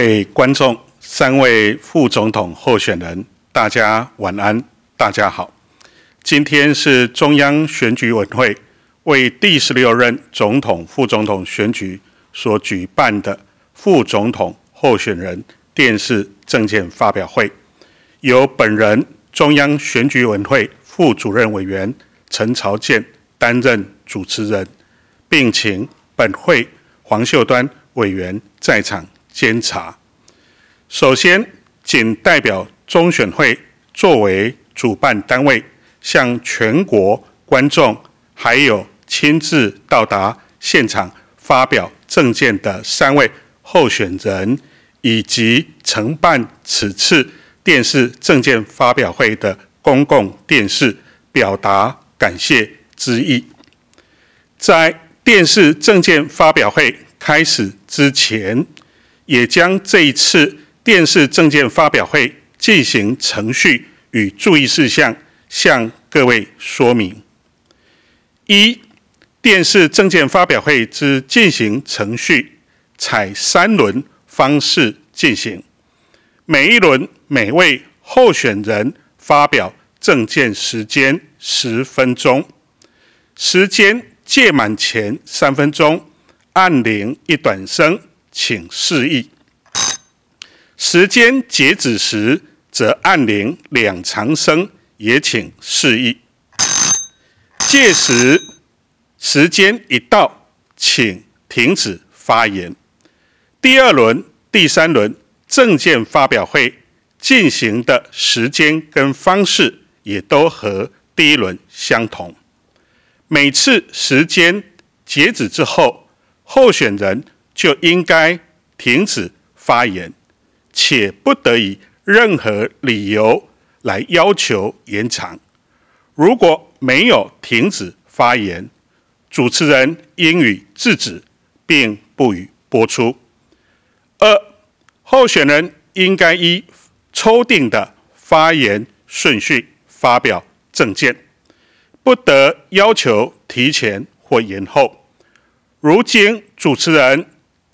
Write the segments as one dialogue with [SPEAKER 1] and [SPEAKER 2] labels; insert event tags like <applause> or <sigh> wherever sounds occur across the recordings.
[SPEAKER 1] 各位观众，三位副总统候选人，大家晚安，大家好。今天是中央选举委员会为第十六任总统、副总统选举所举办的副总统候选人电视政见发表会，由本人中央选举委员会副主任委员陈朝建担任主持人，并请本会黄秀端委员在场。监察。首先，仅代表中选会作为主办单位，向全国观众还有亲自到达现场发表政见的三位候选人，以及承办此次电视政见发表会的公共电视，表达感谢之意。在电视政见发表会开始之前。也将这一次电视证件发表会进行程序与注意事项向各位说明。一、电视证件发表会之进行程序采三轮方式进行，每一轮每位候选人发表证件时间十分钟，时间届满前三分钟按铃一短声。请示意。时间截止时，则按铃两长声，也请示意。届时时间一到，请停止发言。第二轮、第三轮证件发表会进行的时间跟方式，也都和第一轮相同。每次时间截止之后，候选人。就应该停止发言，且不得以任何理由来要求延长。如果没有停止发言，主持人应予制止，并不予播出。二、候选人应该依抽定的发言顺序发表政见，不得要求提前或延后。如今主持人。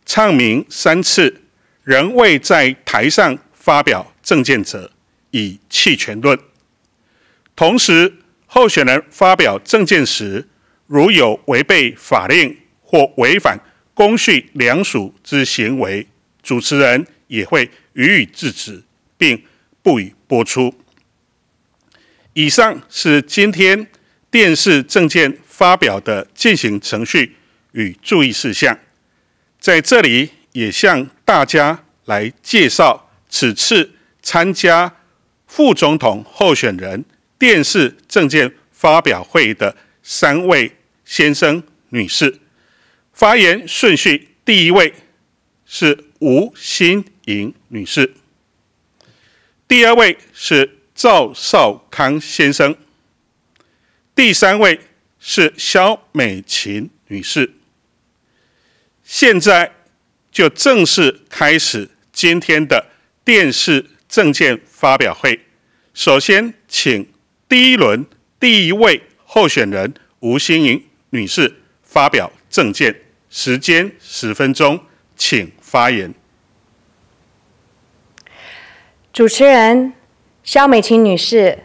[SPEAKER 1] 唱名三次仍未在台上发表政见者，以弃权论。同时，候选人发表政见时，如有违背法令或违反公序良俗之行为，主持人也会予以制止，并不予播出。以上是今天电视政见发表的进行程序与注意事项。在这里也向大家来介绍此次参加副总统候选人电视政见发表会的三位先生女士。发言顺序：第一位是吴新颖女士，第二位是赵少康先生，第三位是肖美琴女士。现在就正式开始今天的电视证件发表会。首先，请第一轮第一位候选人吴欣颖女士发表证件，时间十分钟，请发言。
[SPEAKER 2] 主持人肖美琴女士、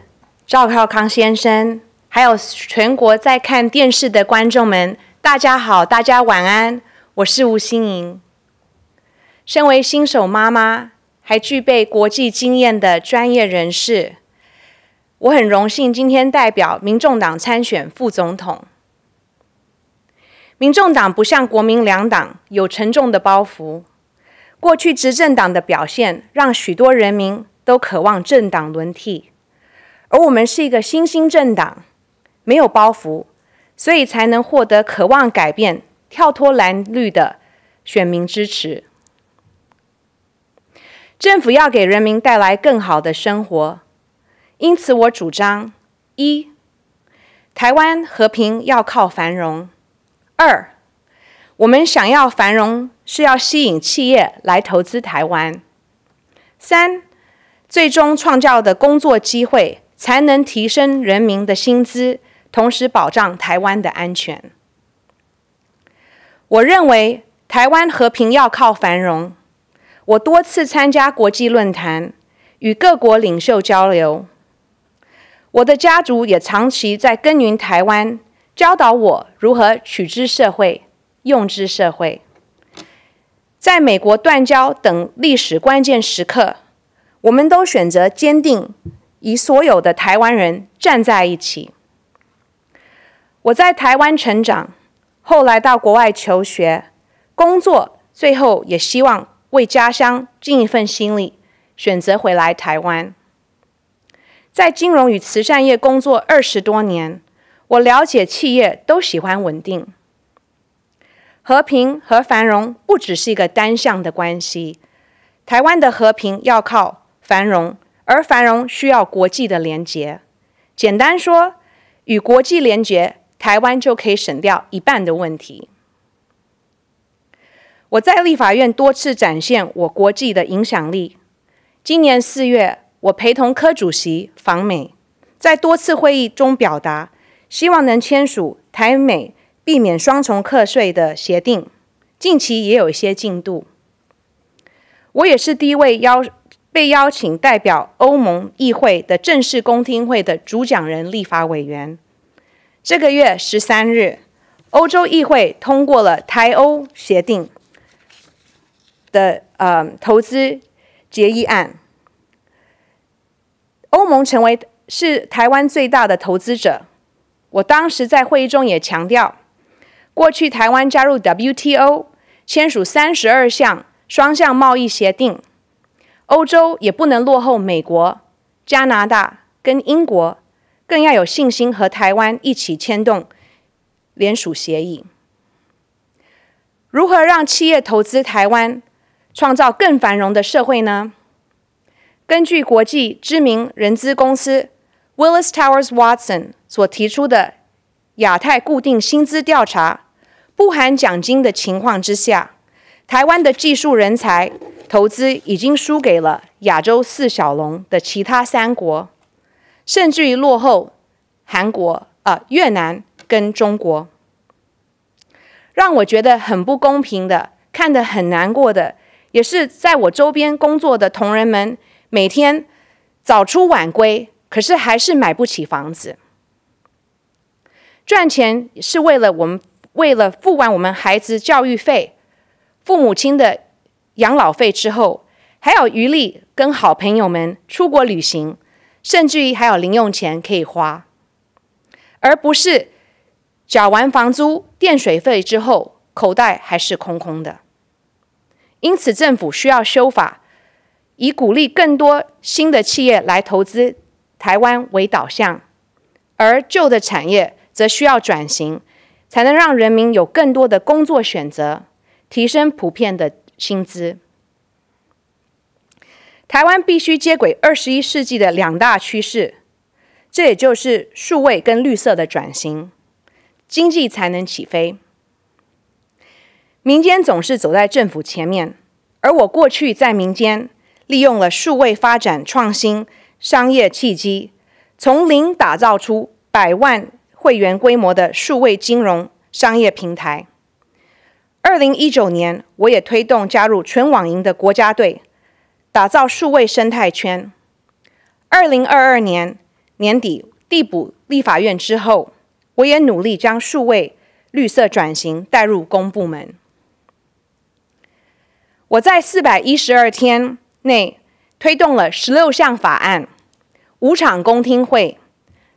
[SPEAKER 2] 赵少康先生，还有全国在看电视的观众们，大家好，大家晚安。我是吴欣莹。身为新手妈妈，还具备国际经验的专业人士，我很荣幸今天代表民众党参选副总统。民众党不像国民两党有沉重的包袱，过去执政党的表现让许多人民都渴望政党轮替，而我们是一个新兴政党，没有包袱，所以才能获得渴望改变。跳脱蓝绿的选民支持，政府要给人民带来更好的生活，因此我主张：一、台湾和平要靠繁荣；二、我们想要繁荣是要吸引企业来投资台湾；三、最终创造的工作机会才能提升人民的薪资，同时保障台湾的安全。我认为台湾和平要靠繁荣，我多次参加国际论坛，与各国领袖交流。我的家族也长期在耕耘台湾，教导我如何取之社会、用之社会。在美国断交等历史关键时刻，我们都选择坚定，与所有的台湾人站在一起。我在台湾成长，后来到国外求学、工作，最后也希望为家乡尽一份心力，选择回来台湾。在金融与慈善业工作二十多年，我了解企业都喜欢稳定。和平和繁荣不只是一个单向的关系，台湾的和平要靠繁荣，而繁荣需要国际的连结。简单说，与国际连结，台湾就可以省掉一半的问题。我在立法院多次展现我国际的影响力。今年四月，我陪同科主席访美，在多次会议中表达，希望能签署台美。避免双重课税的协定，近期也有一些进度。我也是第一位邀被邀请代表欧盟议会的正式公听会的主讲人立法委员。这个月十三日，欧洲议会通过了台欧协定的呃投资决议案。欧盟成为是台湾最大的投资者。我当时在会议中也强调。过去，台湾加入 WTO，签署三十二项双向贸易协定，欧洲也不能落后美国、加拿大跟英国，更要有信心和台湾一起牵动联署协议。如何让企业投资台湾，创造更繁荣的社会呢？根据国际知名人资公司 Willis Towers Watson 所提出的。亚太固定薪资调查不含奖金的情况之下，台湾的技术人才投资已经输给了亚洲四小龙的其他三国，甚至于落后韩国、啊越南跟中国。让我觉得很不公平的，看得很难过的，也是在我周边工作的同仁们，每天早出晚归，可是还是买不起房子。赚钱是为了我们，为了付完我们孩子教育费、父母亲的养老费之后，还有余力跟好朋友们出国旅行，甚至于还有零用钱可以花，而不是缴完房租、电水费之后，口袋还是空空的。因此，政府需要修法，以鼓励更多新的企业来投资台湾为导向，而旧的产业。则需要转型，才能让人民有更多的工作选择，提升普遍的薪资。台湾必须接轨二十一世纪的两大趋势，这也就是数位跟绿色的转型，经济才能起飞。民间总是走在政府前面，而我过去在民间利用了数位发展创新商业契机，从零打造出百万。会员规模的数位金融商业平台。二零一九年，我也推动加入全网银的国家队，打造数位生态圈。二零二二年年底递补立法院之后，我也努力将数位绿色转型带入公部门。我在四百一十二天内推动了十六项法案，五场公听会，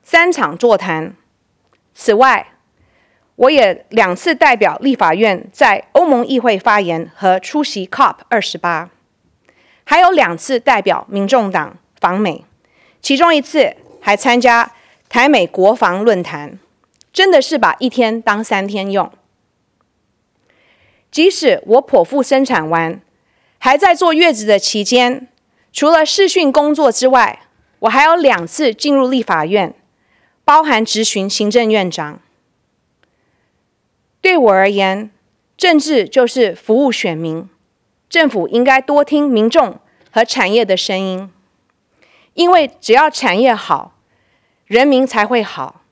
[SPEAKER 2] 三场座谈。此外，我也两次代表立法院在欧盟议会发言和出席 COP 二十八，还有两次代表民众党访美，其中一次还参加台美国防论坛，真的是把一天当三天用。即使我剖腹生产完，还在坐月子的期间，除了视讯工作之外，我还有两次进入立法院。包含质询行政院长。对我而言，政治就是服务选民，政府应该多听民众和产业的声音，因为只要产业好，人民才会好。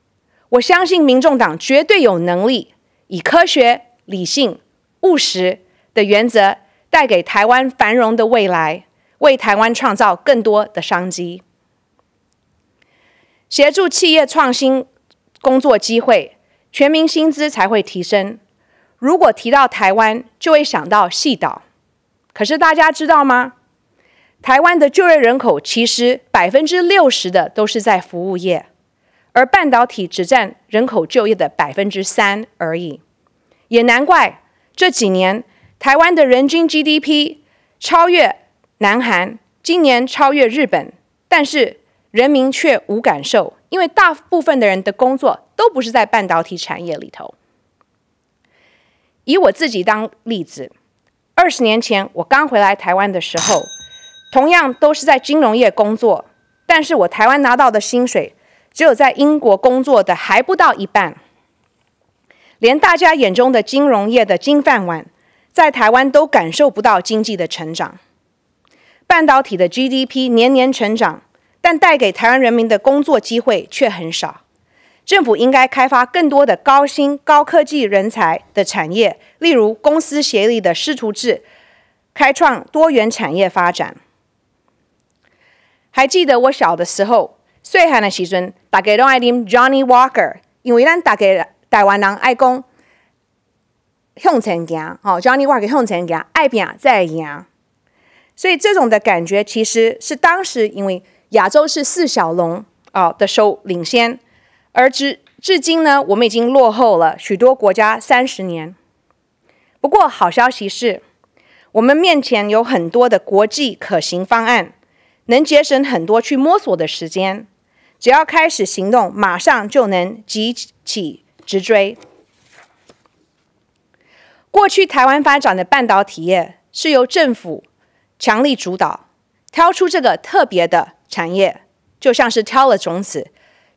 [SPEAKER 2] 我相信民众党绝对有能力，以科学、理性、务实的原则带给台湾繁荣的未来，为台湾创造更多的商机，协助企业创新工作机会，全民薪资才会提升。如果提到台湾，就会想到细岛。可是大家知道吗？台湾的就业人口其实百分之六十的都是在服务业，而半导体只占人口就业的百分之三而已。也难怪这几年台湾的人均 GDP 超越南韩，今年超越日本，但是人民却无感受，因为大部分的人的工作都不是在半导体产业里头。以我自己当例子。二十年前，我刚回来台湾的时候，同样都是在金融业工作，但是我台湾拿到的薪水，只有在英国工作的还不到一半。连大家眼中的金融业的金饭碗，在台湾都感受不到经济的成长。半导体的 GDP 年年成长，但带给台湾人民的工作机会却很少。政府应该开发更多的高薪、高科技人才的产业，例如公司协力的师徒制，开创多元产业发展。还记得我小的时候，岁寒的时阵，大家都爱啉 Johnny Walker，因为咱大家台湾人爱讲向前行，哦，Johnny Walker 向前行，爱拼再赢。所以这种的感觉，其实是当时因为亚洲是四小龙啊的首领先。而至至今呢，我们已经落后了许多国家三十年。不过好消息是，我们面前有很多的国际可行方案，能节省很多去摸索的时间。只要开始行动，马上就能急起直追。过去台湾发展的半导体业是由政府强力主导，挑出这个特别的产业，就像是挑了种子。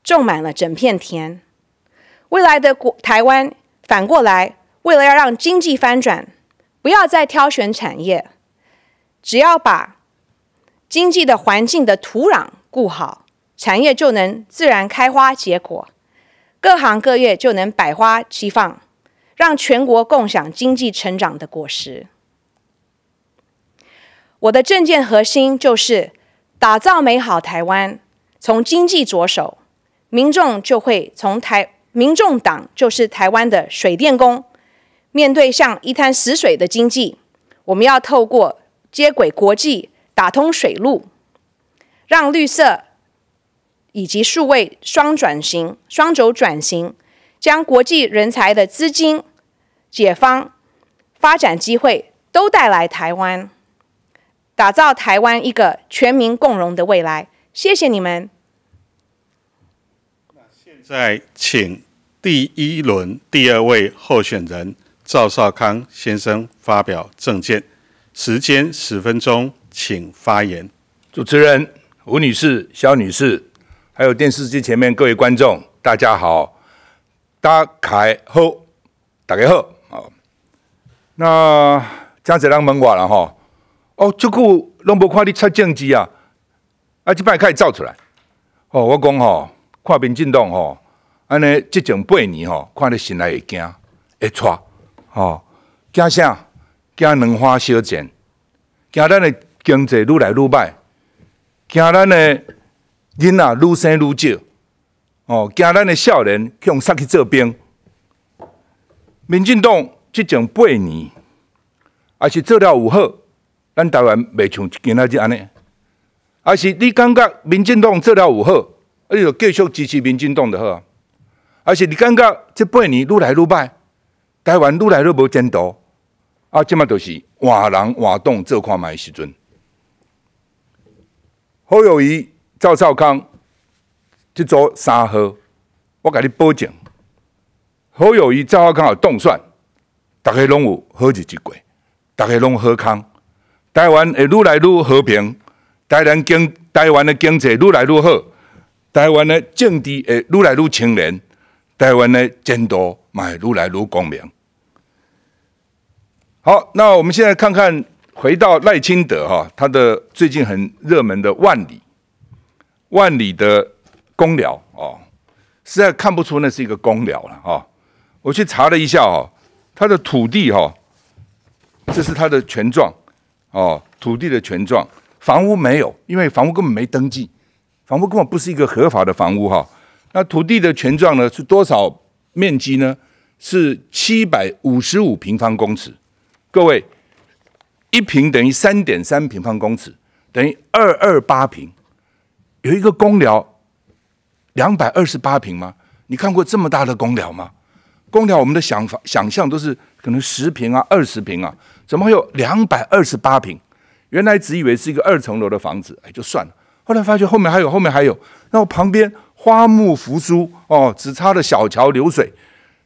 [SPEAKER 2] 种满了整片田。未来的国台湾反过来，为了要让经济翻转，不要再挑选产业，只要把经济的环境的土壤顾好，产业就能自然开花结果，各行各业就能百花齐放，让全国共享经济成长的果实。我的政见核心就是打造美好台湾，从经济着手。民众就会从台，民众党就是台湾的水电工。面对像一滩死水的经济，我们要透过接轨国际，打通水路，让绿色以及数位双转型、双轴转型，将国际人才的资金、解放、发展机会都带来台湾，打造台湾一个全民共荣的未来。谢谢你们。
[SPEAKER 1] 在请第一轮第二位候选人赵少康先生发表政见，时间十分钟，请发言。
[SPEAKER 3] 主持人吴女士、肖女士，还有电视机前面各位观众，大家好，大家好，大家好。好，那江泽人问我了哈，哦，这久拢无看你出政绩啊，啊，这摆开始造出来。哦，我讲吼。看民进党吼，安尼即种八年吼，看你心内会惊，会错吼，惊啥？惊两花小钱，惊咱的经济愈来愈歹，惊咱的囡仔愈生愈少，哦，惊咱的少年向杀去做兵。民进党即种八年，还是做了有好，咱台湾未像今仔日安尼，还是你感觉民进党做了有好？啊你就继续支持民进党就好，而且你感觉这八年愈来愈歹，台湾愈来愈无前途，啊，即马就是换人换党做看卖时阵。侯友谊、赵少康，即组三号，我甲你保证，侯友谊、赵少康有动算，逐个拢有好日子过，逐个拢好康，台湾会愈来愈和平，台湾经台湾的经济愈来愈好。台湾的政治会愈来愈清廉，台湾的前途嘛会愈来愈光明。好，那我们现在看看，回到赖清德哈，他的最近很热门的万里，万里的公寮哦，实在看不出那是一个公寮了哈。我去查了一下哦，他的土地哈，这是他的权状，哦，土地的权状，房屋没有，因为房屋根本没登记，房屋根本不是一个合法的房屋哈。那土地的权状呢是多少面积呢？是七百五十五平方公尺。各位，一平等于三点三平方公尺，等于二二八平。有一个公寮两百二十八平吗？你看过这么大的公寮吗？公寮我们的想法想象都是可能十平啊、二十平啊，怎么会有两百二十八平？原来只以为是一个二层楼的房子，哎，就算了。后来发觉后面还有，后面还有。那我旁边花木扶疏哦，只差了小桥流水。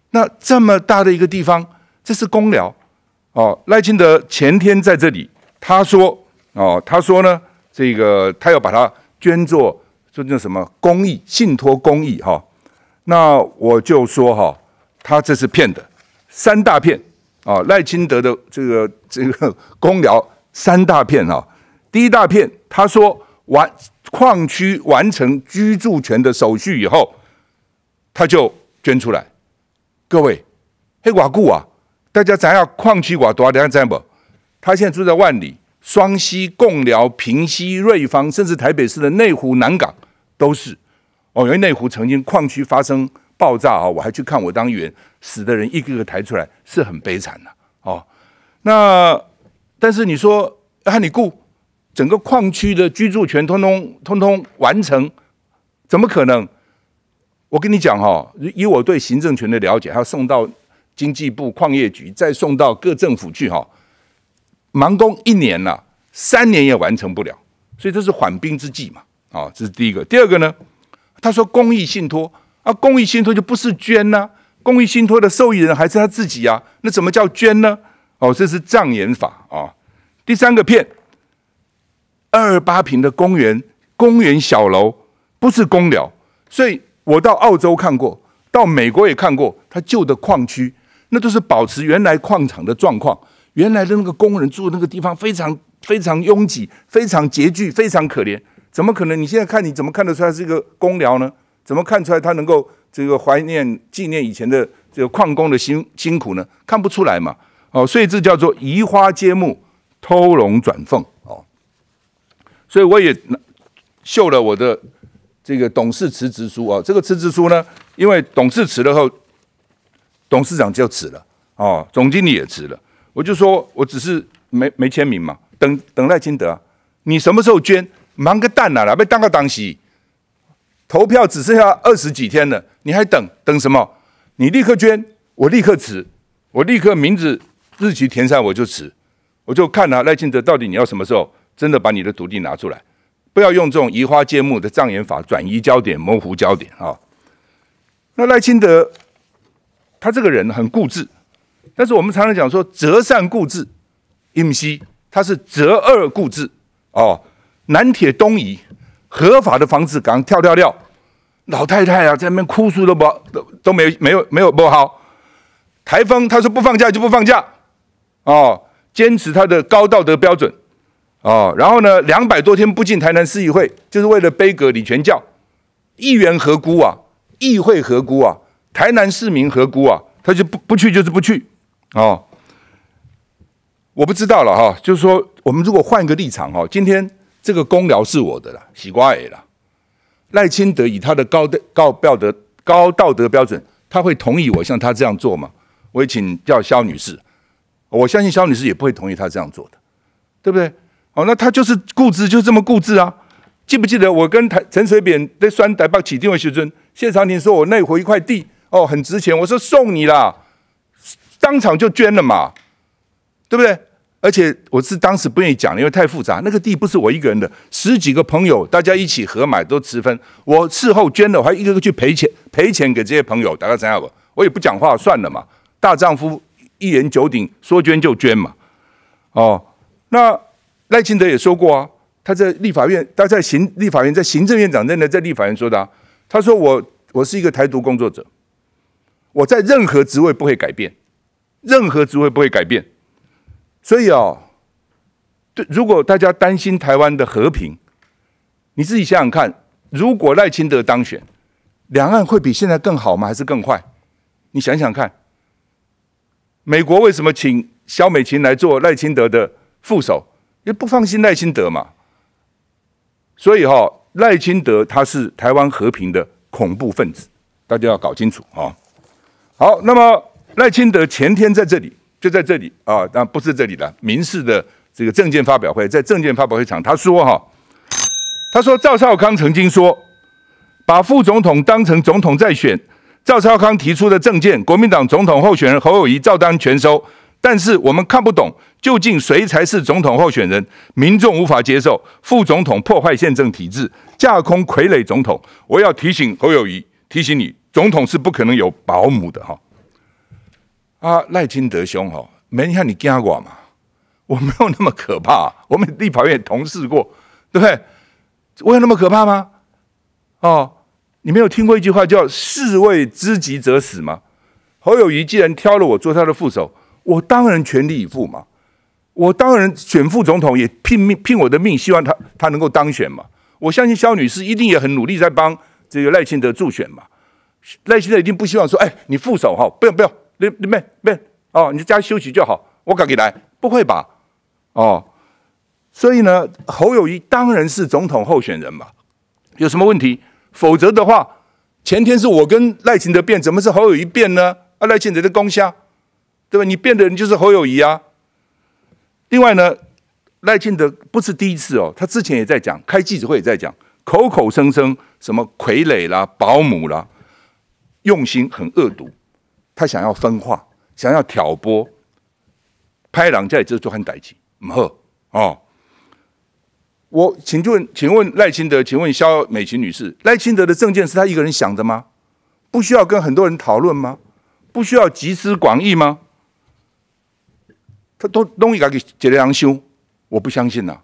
[SPEAKER 3] 那这么大的一个地方，这是公寮哦。赖清德前天在这里，他说哦，他说呢，这个他要把它捐做，就那什么公益信托公益哈。那我就说哈。他这是骗的，三大骗啊！赖清德的这个这个公寮三大骗啊。第一大片，他说完矿区完成居住权的手续以后，他就捐出来。各位，黑寡固啊，大家咱要矿区寡多，大家知不？他现在住在万里、双溪、贡寮、平溪、瑞芳，甚至台北市的内湖、南港都是。哦，因为内湖曾经矿区发生。爆炸啊！我还去看我当员死的人一个个抬出来，是很悲惨的哦。那但是你说啊，你雇整个矿区的居住权通通通通完成，怎么可能？我跟你讲哈，以我对行政权的了解，还要送到经济部矿业局，再送到各政府去哈，忙工一年了，三年也完成不了，所以这是缓兵之计嘛。啊，这是第一个。第二个呢，他说公益信托。啊，公益信托就不是捐呢？公益信托的受益人还是他自己啊？那怎么叫捐呢？哦，这是障眼法啊。第三个骗，二八平的公园，公园小楼不是公寮，所以我到澳洲看过，到美国也看过，它旧的矿区，那都是保持原来矿场的状况，原来的那个工人住的那个地方非常非常拥挤，非常拮据，非常可怜，怎么可能？你现在看你怎么看得出来是一个公寮呢？怎么看出来他能够这个怀念纪念以前的这个矿工的辛辛苦呢？看不出来嘛，哦，所以这叫做移花接木、偷龙转凤。所以我也秀了我的这个董事辞职书啊。这个辞职书呢，因为董事辞了后，董事长就辞了哦，总经理也辞了。我就说我只是没没签名嘛，等等赖清德，你什么时候捐？忙个蛋啊，来被当个党席。投票只剩下二十几天了，你还等等什么？你立刻捐，我立刻辞，我立刻名字日期填上我就辞，我就看啊赖清德到底你要什么时候真的把你的土地拿出来，不要用这种移花接木的障眼法转移焦点、模糊焦点啊。那赖清德他这个人很固执，但是我们常常讲说择善固执，尹锡他是择恶固执哦，南铁东移。合法的房子刚跳跳跳，老太太啊在那边哭诉都不都都没没有没有不好。台风他说不放假就不放假，哦，坚持他的高道德标准，哦，然后呢两百多天不进台南市议会，就是为了背阁李全教，议员何辜啊？议会何辜啊？台南市民何辜啊？他就不不去就是不去，哦，我不知道了哈，就是说我们如果换一个立场哈，今天。这个公寮是我的了，西瓜也了。赖清德以他的高的高标德高道德标准，他会同意我像他这样做吗？我也请教肖女士，我相信肖女士也不会同意他这样做的，对不对？哦，那他就是固执，就这么固执啊！记不记得我跟台陈水扁在酸台北起定位时尊谢长廷说我那回一块地哦很值钱，我说送你啦，当场就捐了嘛，对不对？而且我是当时不愿意讲，因为太复杂。那个地不是我一个人的，十几个朋友大家一起合买都持分。我事后捐了，我还一个个去赔钱，赔钱给这些朋友，大概怎样吧？我也不讲话算了嘛。大丈夫一言九鼎，说捐就捐嘛。哦，那赖清德也说过啊，他在立法院，他在行立法院，在行政院长任的，在立法院说的啊，他说我我是一个台独工作者，我在任何职位不会改变，任何职位不会改变。所以哦，对，如果大家担心台湾的和平，你自己想想看，如果赖清德当选，两岸会比现在更好吗？还是更坏？你想想看，美国为什么请肖美琴来做赖清德的副手？也不放心赖清德嘛。所以哈，赖清德他是台湾和平的恐怖分子，大家要搞清楚啊。好，那么赖清德前天在这里，就在这里啊，但不是这里的民事的这个证件发表会，在证件发表会场，他说哈，他说赵少康曾经说，把副总统当成总统再选，赵少康提出的证件，国民党总统候选人侯友谊照单全收。但是我们看不懂，究竟谁才是总统候选人？民众无法接受，副总统破坏宪政体制，架空傀儡总统。我要提醒侯友谊，提醒你，总统是不可能有保姆的哈。啊，赖清德兄哈，没看你惊我嘛？我没有那么可怕，我们立法院同事过，对不对？我有那么可怕吗？哦，你没有听过一句话叫“士为知己者死”吗？侯友谊既然挑了我做他的副手。我当然全力以赴嘛，我当然选副总统也拼命拼我的命，希望他他能够当选嘛。我相信肖女士一定也很努力在帮这个赖清德助选嘛。赖清德一定不希望说，哎，你副手哈，不用不用，你你没没哦，你在家休息就好，我赶紧来，不会吧？哦，所以呢，侯友谊当然是总统候选人嘛，有什么问题？否则的话，前天是我跟赖清德辩，怎么是侯友谊辩呢？啊，赖清德的攻下。对吧？你变的人就是侯友谊啊。另外呢，赖清德不是第一次哦，他之前也在讲，开记者会也在讲，口口声声什么傀儡啦、保姆啦，用心很恶毒，他想要分化，想要挑拨，拍狼在这做很歹气，唔好哦。我请问，请问赖清德，请问肖美琴女士，赖清德的政见是他一个人想的吗？不需要跟很多人讨论吗？不需要集思广益吗？他都弄一个给解良修，我不相信呐。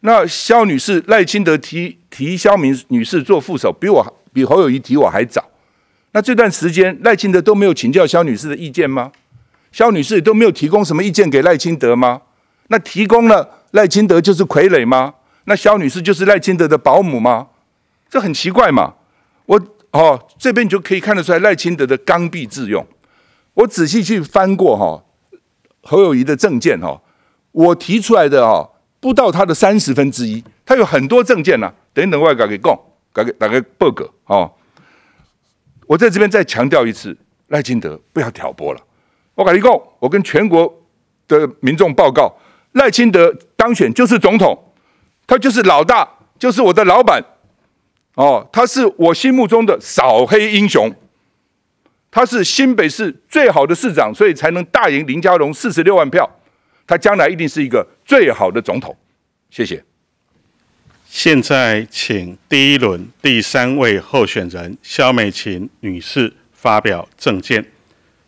[SPEAKER 3] 那肖女士、赖清德提提肖明女士做副手，比我比侯友谊提我还早。那这段时间赖清德都没有请教肖女士的意见吗？肖女士都没有提供什么意见给赖清德吗？那提供了赖清德就是傀儡吗？那肖女士就是赖清德的保姆吗？这很奇怪嘛。我哦这边你就可以看得出来赖清德的刚愎自用。我仔细去翻过哈。侯友谊的证件哈，我提出来的哈不到他的三十分之一，他有很多证件呐。等等，我改给供，改给打个 bug 哦。我在这边再强调一次，赖清德不要挑拨了。我改一供，我跟全国的民众报告，赖清德当选就是总统，他就是老大，就是我的老板哦，他是我心目中的扫黑英雄。他是新北市最好的市长，所以才能大赢林佳龙四十六万票。他将来一定是一个最好的总统。谢谢。
[SPEAKER 1] 现在请第一轮第三位候选人肖美琴女士发表政见，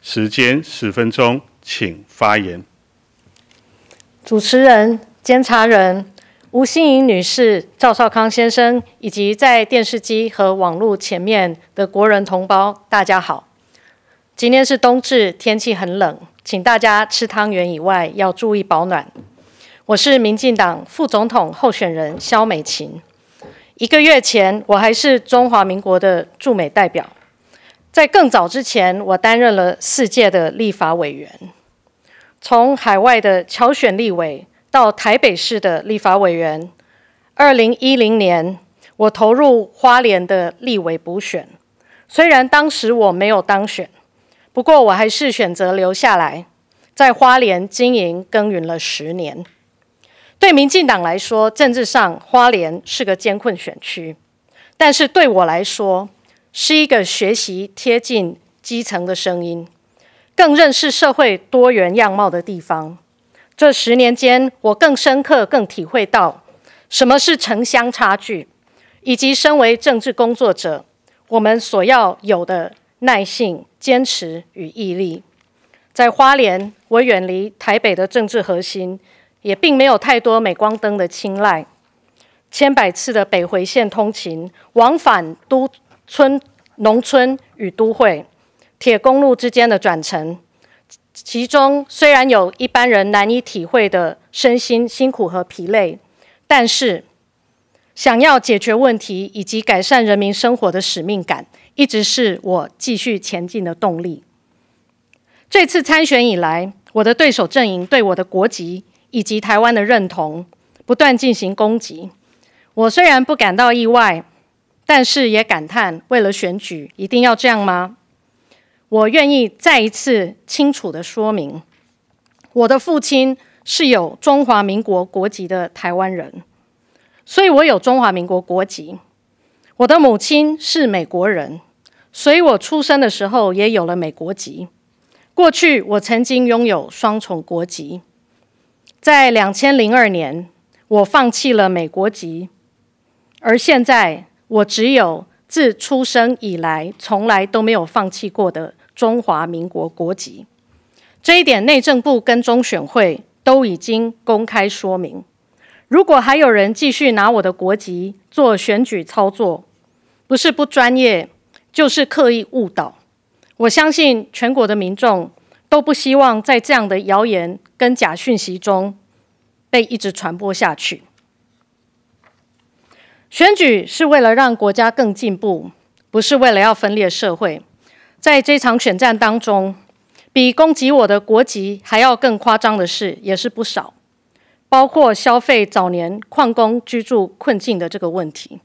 [SPEAKER 1] 时间十分钟，请发言。
[SPEAKER 4] 主持人、监察人吴欣颖女士、赵少康先生以及在电视机和网络前面的国人同胞，大家好。今天是冬至，天气很冷，请大家吃汤圆以外要注意保暖。我是民进党副总统候选人肖美琴。一个月前，我还是中华民国的驻美代表。在更早之前，我担任了四届的立法委员。从海外的侨选立委到台北市的立法委员。二零一零年，我投入花莲的立委补选，虽然当时我没有当选。不过，我还是选择留下来，在花莲经营耕耘了十年。对民进党来说，政治上花莲是个艰困选区，但是对我来说，是一个学习贴近基层的声音，更认识社会多元样貌的地方。这十年间，我更深刻、更体会到什么是城乡差距，以及身为政治工作者，我们所要有的耐性。坚持与毅力，在花莲，我远离台北的政治核心，也并没有太多镁光灯的青睐。千百次的北回线通勤，往返都村、农村与都会，铁公路之间的转乘，其中虽然有一般人难以体会的身心辛苦和疲累，但是想要解决问题以及改善人民生活的使命感。一直是我继续前进的动力。这次参选以来，我的对手阵营对我的国籍以及台湾的认同，不断进行攻击。我虽然不感到意外，但是也感叹：为了选举，一定要这样吗？我愿意再一次清楚的说明，我的父亲是有中华民国国籍的台湾人，所以我有中华民国国籍。我的母亲是美国人，所以我出生的时候也有了美国籍。过去我曾经拥有双重国籍，在两千零二年，我放弃了美国籍，而现在我只有自出生以来从来都没有放弃过的中华民国国籍。这一点，内政部跟中选会都已经公开说明。如果还有人继续拿我的国籍做选举操作，不是不专业，就是刻意误导。我相信全国的民众都不希望在这样的谣言跟假讯息中被一直传播下去。选举是为了让国家更进步，不是为了要分裂社会。在这场选战当中，比攻击我的国籍还要更夸张的事也是不少，包括消费早年矿工居住困境的这个问题。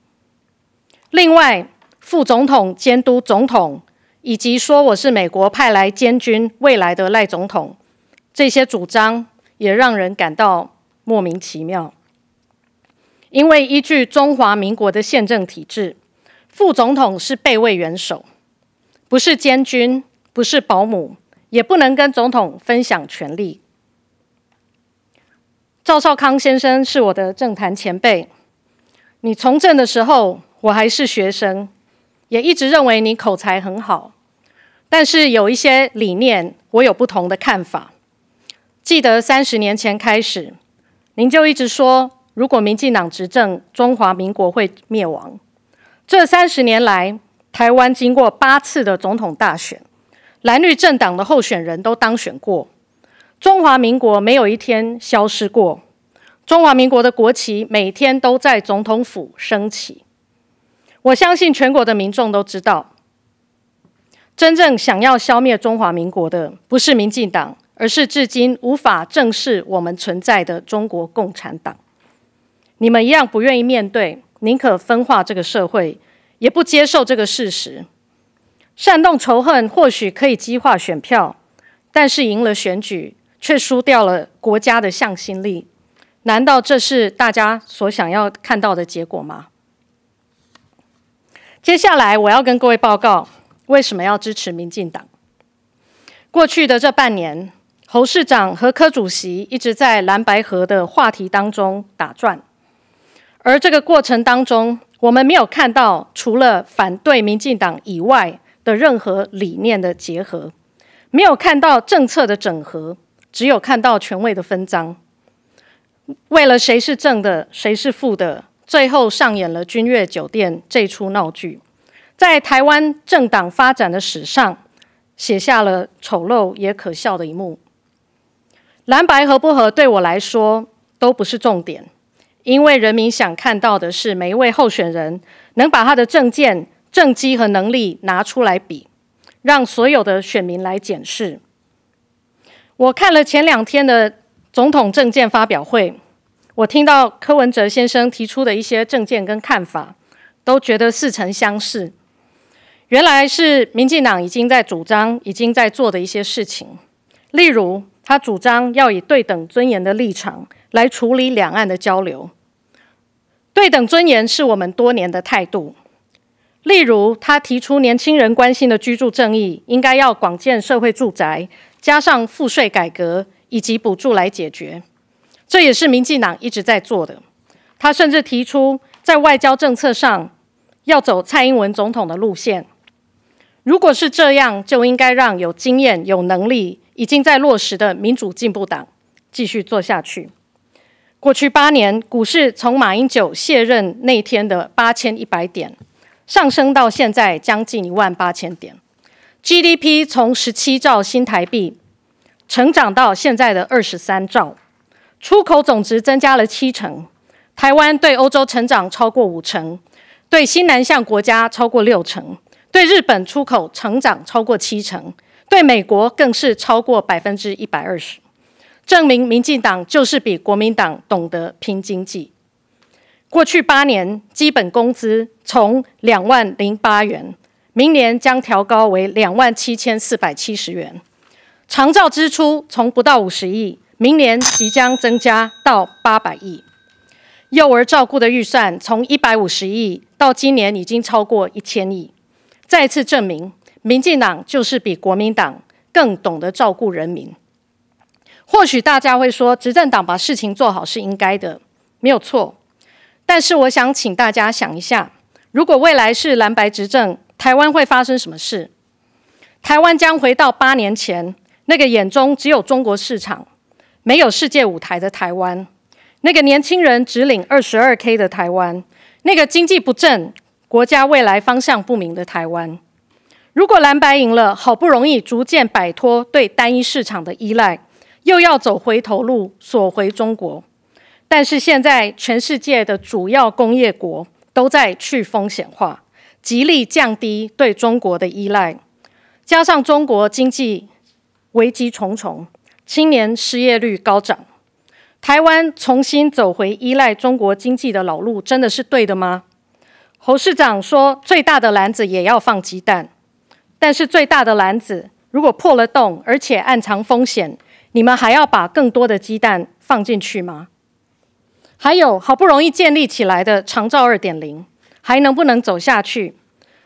[SPEAKER 4] 另外，副总统监督总统。以及说我是美国派来监军未来的赖总统，这些主张也让人感到莫名其妙。因为依据中华民国的宪政体制，副总统是备位元首，不是监军，不是保姆，也不能跟总统分享权力。赵少康先生是我的政坛前辈，你从政的时候我还是学生，也一直认为你口才很好。但是有一些理念，我有不同的看法。记得三十年前开始，您就一直说，如果民进党执政，中华民国会灭亡。这三十年来，台湾经过八次的总统大选，蓝绿政党的候选人都当选过，中华民国没有一天消失过。中华民国的国旗每天都在总统府升起。我相信全国的民众都知道。真正想要消灭中华民国的，不是民进党，而是至今无法正视我们存在的中国共产党。你们一样不愿意面对，宁可分化这个社会，也不接受这个事实。煽动仇恨或许可以激化选票，但是赢了选举，却输掉了国家的向心力。难道这是大家所想要看到的结果吗？接下来我要跟各位报告。为什么要支持民进党？过去的这半年，侯市长和柯主席一直在蓝白河的话题当中打转，而这个过程当中，我们没有看到除了反对民进党以外的任何理念的结合，没有看到政策的整合，只有看到权位的分赃。为了谁是正的，谁是负的，最后上演了君悦酒店这出闹剧。在台湾政党发展的史上，写下了丑陋也可笑的一幕。蓝白合不合对我来说都不是重点，因为人民想看到的是每一位候选人能把他的政见、政绩和能力拿出来比，让所有的选民来检视。我看了前两天的总统政见发表会，我听到柯文哲先生提出的一些政见跟看法，都觉得似曾相识。原来是民进党已经在主张、已经在做的一些事情，例如他主张要以对等尊严的立场来处理两岸的交流。对等尊严是我们多年的态度。例如，他提出年轻人关心的居住正义，应该要广建社会住宅，加上赋税改革以及补助来解决。这也是民进党一直在做的。他甚至提出在外交政策上要走蔡英文总统的路线。如果是这样，就应该让有经验、有能力、已经在落实的民主进步党继续做下去。过去八年，股市从马英九卸任那天的八千一百点，上升到现在将近一万八千点；GDP 从十七兆新台币成长到现在的二十三兆；出口总值增加了七成；台湾对欧洲成长超过五成，对新南向国家超过六成。对日本出口成长超过七成，对美国更是超过百分之一百二十。证明民进党就是比国民党懂得拼经济。过去八年，基本工资从两万零八元，明年将调高为两万七千四百七十元。长照支出从不到五十亿，明年即将增加到八百亿。幼儿照顾的预算从一百五十亿到今年已经超过一千亿，再次证明民进党就是比国民党更懂得照顾人民。或许大家会说，执政党把事情做好是应该的，没有错。但是我想请大家想一下，如果未来是蓝白执政，台湾会发生什么事？台湾将回到八年前那个眼中只有中国市场、没有世界舞台的台湾，那个年轻人只领二十二 K 的台湾，那个经济不振、国家未来方向不明的台湾。如果蓝白赢了，好不容易逐渐摆脱对单一市场的依赖，又要走回头路，锁回中国。但是现在，全世界的主要工业国都在去风险化，极力降低对中国的依赖。加上中国经济危机重重，青年失业率高涨，台湾重新走回依赖中国经济的老路，真的是对的吗？侯市长说：“最大的篮子也要放鸡蛋，但是最大的篮子如果破了洞，而且暗藏风险，你们还要把更多的鸡蛋放进去吗？”还有好不容易建立起来的长照二点零，还能不能走下去？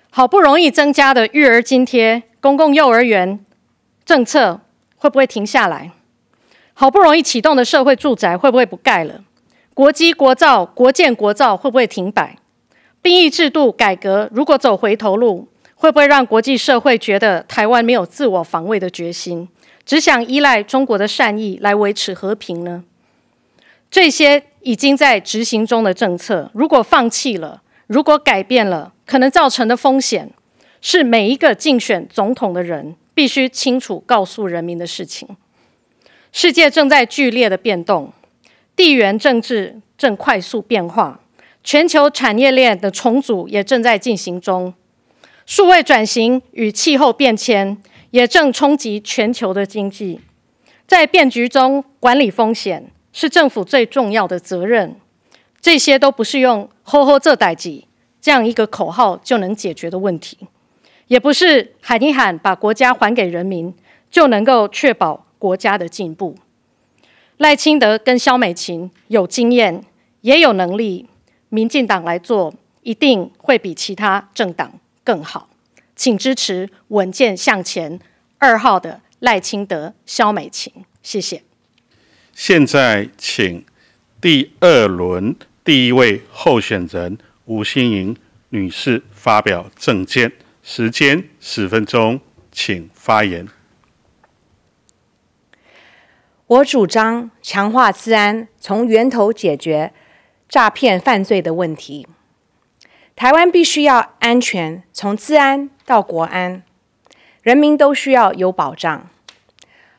[SPEAKER 4] 好不容易增加的育儿津贴、公共幼儿园政策会不会停下来？好不容易启动的社会住宅会不会不盖了？国基国造、国建国造会不会停摆？兵役制度改革如果走回头路，会不会让国际社会觉得台湾没有自我防卫的决心，只想依赖中国的善意来维持和平呢？这些已经在执行中的政策，如果放弃了，如果改变了，可能造成的风险，是每一个竞选总统的人必须清楚告诉人民的事情。世界正在剧烈的变动，地缘政治正快速变化，全球产业链的重组也正在进行中，数位转型与气候变迁也正冲击全球的经济，在变局中管理风险。是政府最重要的责任，这些都不是用“吼吼这代几”这样一个口号就能解决的问题，也不是喊一喊把国家还给人民就能够确保国家的进步。赖清德跟萧美琴有经验，也有能力，民进党来做一定会比其他政党更好。请支持稳健向前二号的赖清德、萧美琴，谢谢。
[SPEAKER 1] 现在，请第二轮第一位候选人吴欣莹女士发表政见，时间十分钟，请发言。
[SPEAKER 2] 我主张强化治安，从源头解决诈骗犯罪的问题。台湾必须要安全，从治安到国安，人民都需要有保障。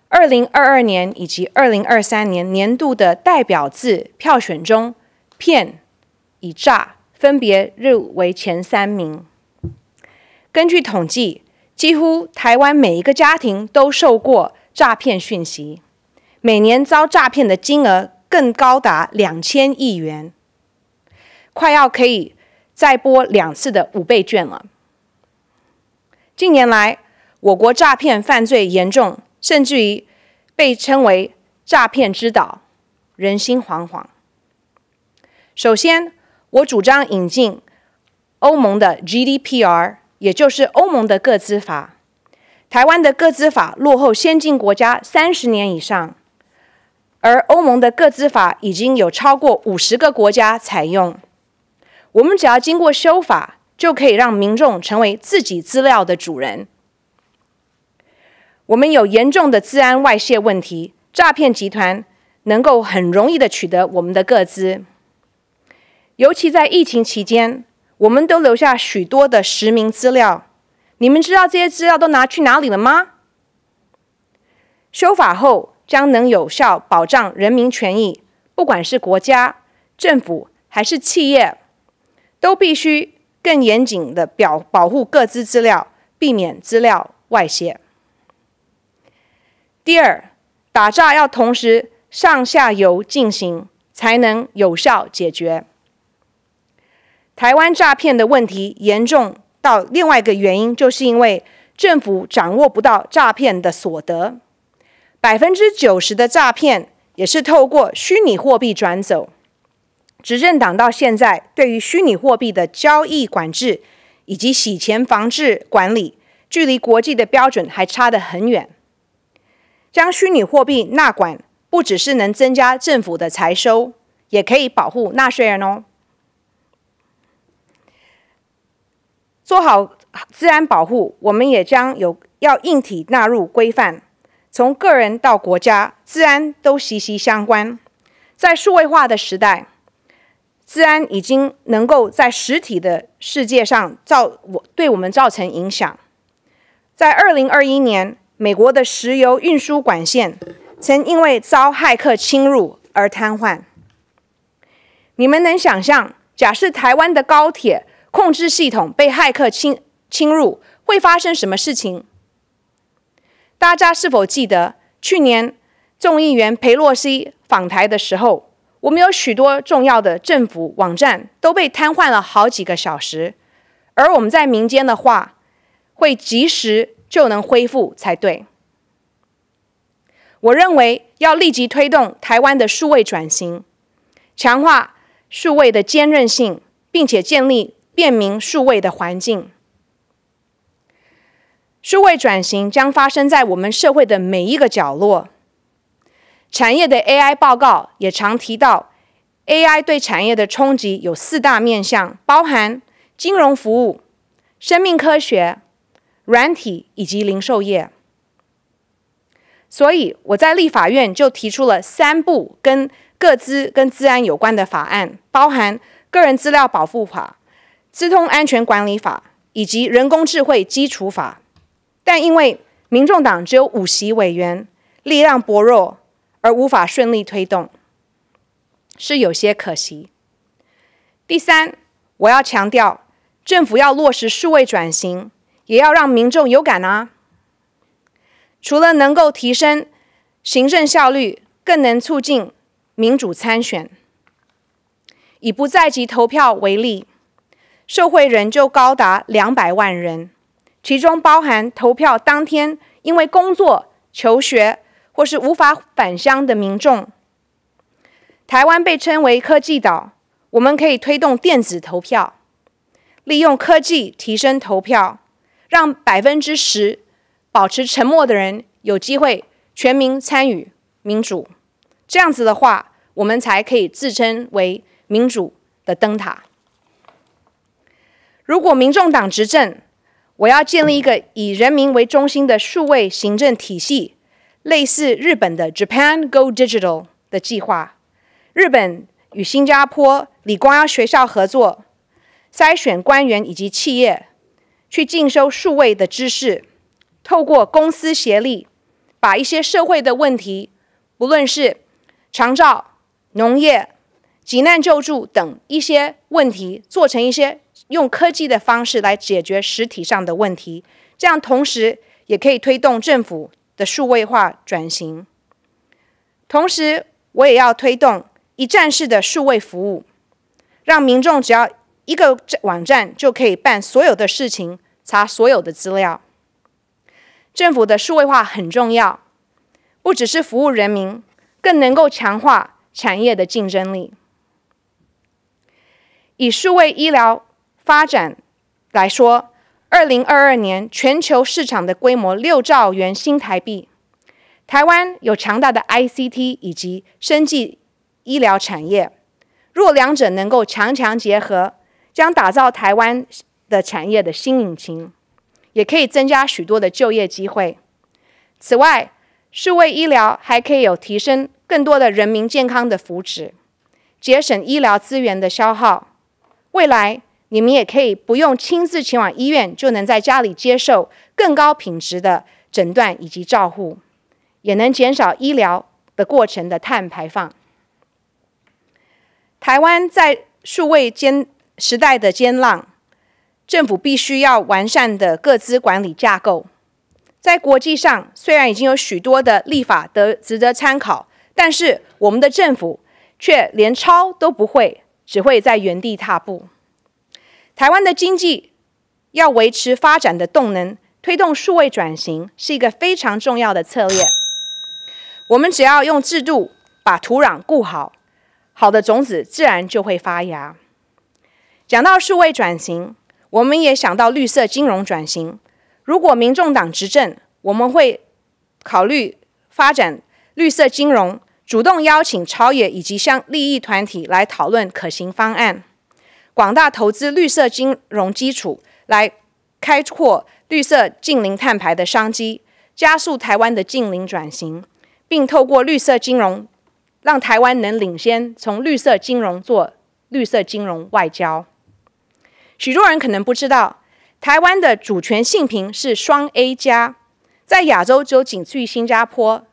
[SPEAKER 2] 二零二二年以及二零二三年年度的代表字票选中，骗、以诈分别入围前三名。根据统计，几乎台湾每一个家庭都受过诈骗讯息，每年遭诈骗的金额更高达两千亿元，快要可以再拨两次的五倍券了。近年来，我国诈骗犯罪严重。甚至于被称为诈骗之岛，人心惶惶。首先，我主张引进欧盟的 GDPR，也就是欧盟的个资法。台湾的个资法落后先进国家三十年以上，而欧盟的个资法已经有超过五十个国家采用。我们只要经过修法，就可以让民众成为自己资料的主人。我们有严重的治安外泄问题，诈骗集团能够很容易的取得我们的个资，尤其在疫情期间，我们都留下许多的实名资料。你们知道这些资料都拿去哪里了吗？修法后将能有效保障人民权益，不管是国家、政府还是企业，都必须更严谨的表保护各自资料，避免资料外泄。第二，打诈要同时上下游进行，才能有效解决。台湾诈骗的问题严重到另外一个原因，就是因为政府掌握不到诈骗的所得，百分之九十的诈骗也是透过虚拟货币转走。执政党到现在对于虚拟货币的交易管制以及洗钱防治管理，距离国际的标准还差得很远。将虚拟货币纳管，不只是能增加政府的财收，也可以保护纳税人哦。做好自然保护，我们也将有要硬体纳入规范，从个人到国家，自然都息息相关。在数位化的时代。治安已经能够在实体的世界上造我对我们造成影响。在二零二一年，美国的石油运输管线曾因为遭骇客侵入而瘫痪。你们能想象，假设台湾的高铁控制系统被骇客侵侵入，会发生什么事情？大家是否记得去年众议员佩洛西访台的时候？我们有许多重要的政府网站都被瘫痪了好几个小时，而我们在民间的话，会及时就能恢复才对。我认为要立即推动台湾的数位转型，强化数位的坚韧性，并且建立便民数位的环境。数位转型将发生在我们社会的每一个角落。产业的 AI 报告也常提到，AI 对产业的冲击有四大面向，包含金融服务、生命科学、软体以及零售业。所以我在立法院就提出了三部跟各资跟资安有关的法案，包含个人资料保护法、资通安全管理法以及人工智慧基础法。但因为民众党只有五席委员，力量薄弱。而无法顺利推动，是有些可惜。第三，我要强调，政府要落实数位转型，也要让民众有感啊。除了能够提升行政效率，更能促进民主参选。以不在籍投票为例，受贿人就高达两百万人，其中包含投票当天因为工作、求学。或是无法返乡的民众，台湾被称为科技岛，我们可以推动电子投票，利用科技提升投票，让百分之十保持沉默的人有机会全民参与民主。这样子的话，我们才可以自称为民主的灯塔。如果民众党执政，我要建立一个以人民为中心的数位行政体系。类似日本的 Japan Go Digital 的计划，日本与新加坡李光耀学校合作，筛选官员以及企业去进修数位的知识，透过公司协力，把一些社会的问题，不论是长照、农业、急难救助等一些问题，做成一些用科技的方式来解决实体上的问题，这样同时也可以推动政府。的数位化转型，同时我也要推动一站式的数位服务，让民众只要一个网站就可以办所有的事情，查所有的资料。政府的数位化很重要，不只是服务人民，更能够强化产业的竞争力。以数位医疗发展来说。二零二二年全球市场的规模六兆元新台币，台湾有强大的 ICT 以及生技医疗产业，若两者能够强强结合，将打造台湾的产业的新引擎，也可以增加许多的就业机会。此外，数位医疗还可以有提升更多的人民健康的福祉，节省医疗资源的消耗，未来。你们也可以不用亲自前往医院，就能在家里接受更高品质的诊断以及照护，也能减少医疗的过程的碳排放。台湾在数位间时代的尖浪，政府必须要完善的各资管理架构，在国际上虽然已经有许多的立法得值得参考，但是我们的政府却连抄都不会，只会在原地踏步。台湾的经济要维持发展的动能，推动数位转型是一个非常重要的策略。我们只要用制度把土壤顾好，好的种子自然就会发芽。讲到数位转型，我们也想到绿色金融转型。如果民众党执政，我们会考虑发展绿色金融，主动邀请朝野以及向利益团体来讨论可行方案，广大投资绿色金融基础，来开拓绿色近零碳排的商机，加速台湾的近零转型，并透过绿色金融，让台湾能领先，从绿色金融做绿色金融外交。许多人可能不知道。台湾的主权信评是双 A 加，在亚洲只有仅次于新加坡。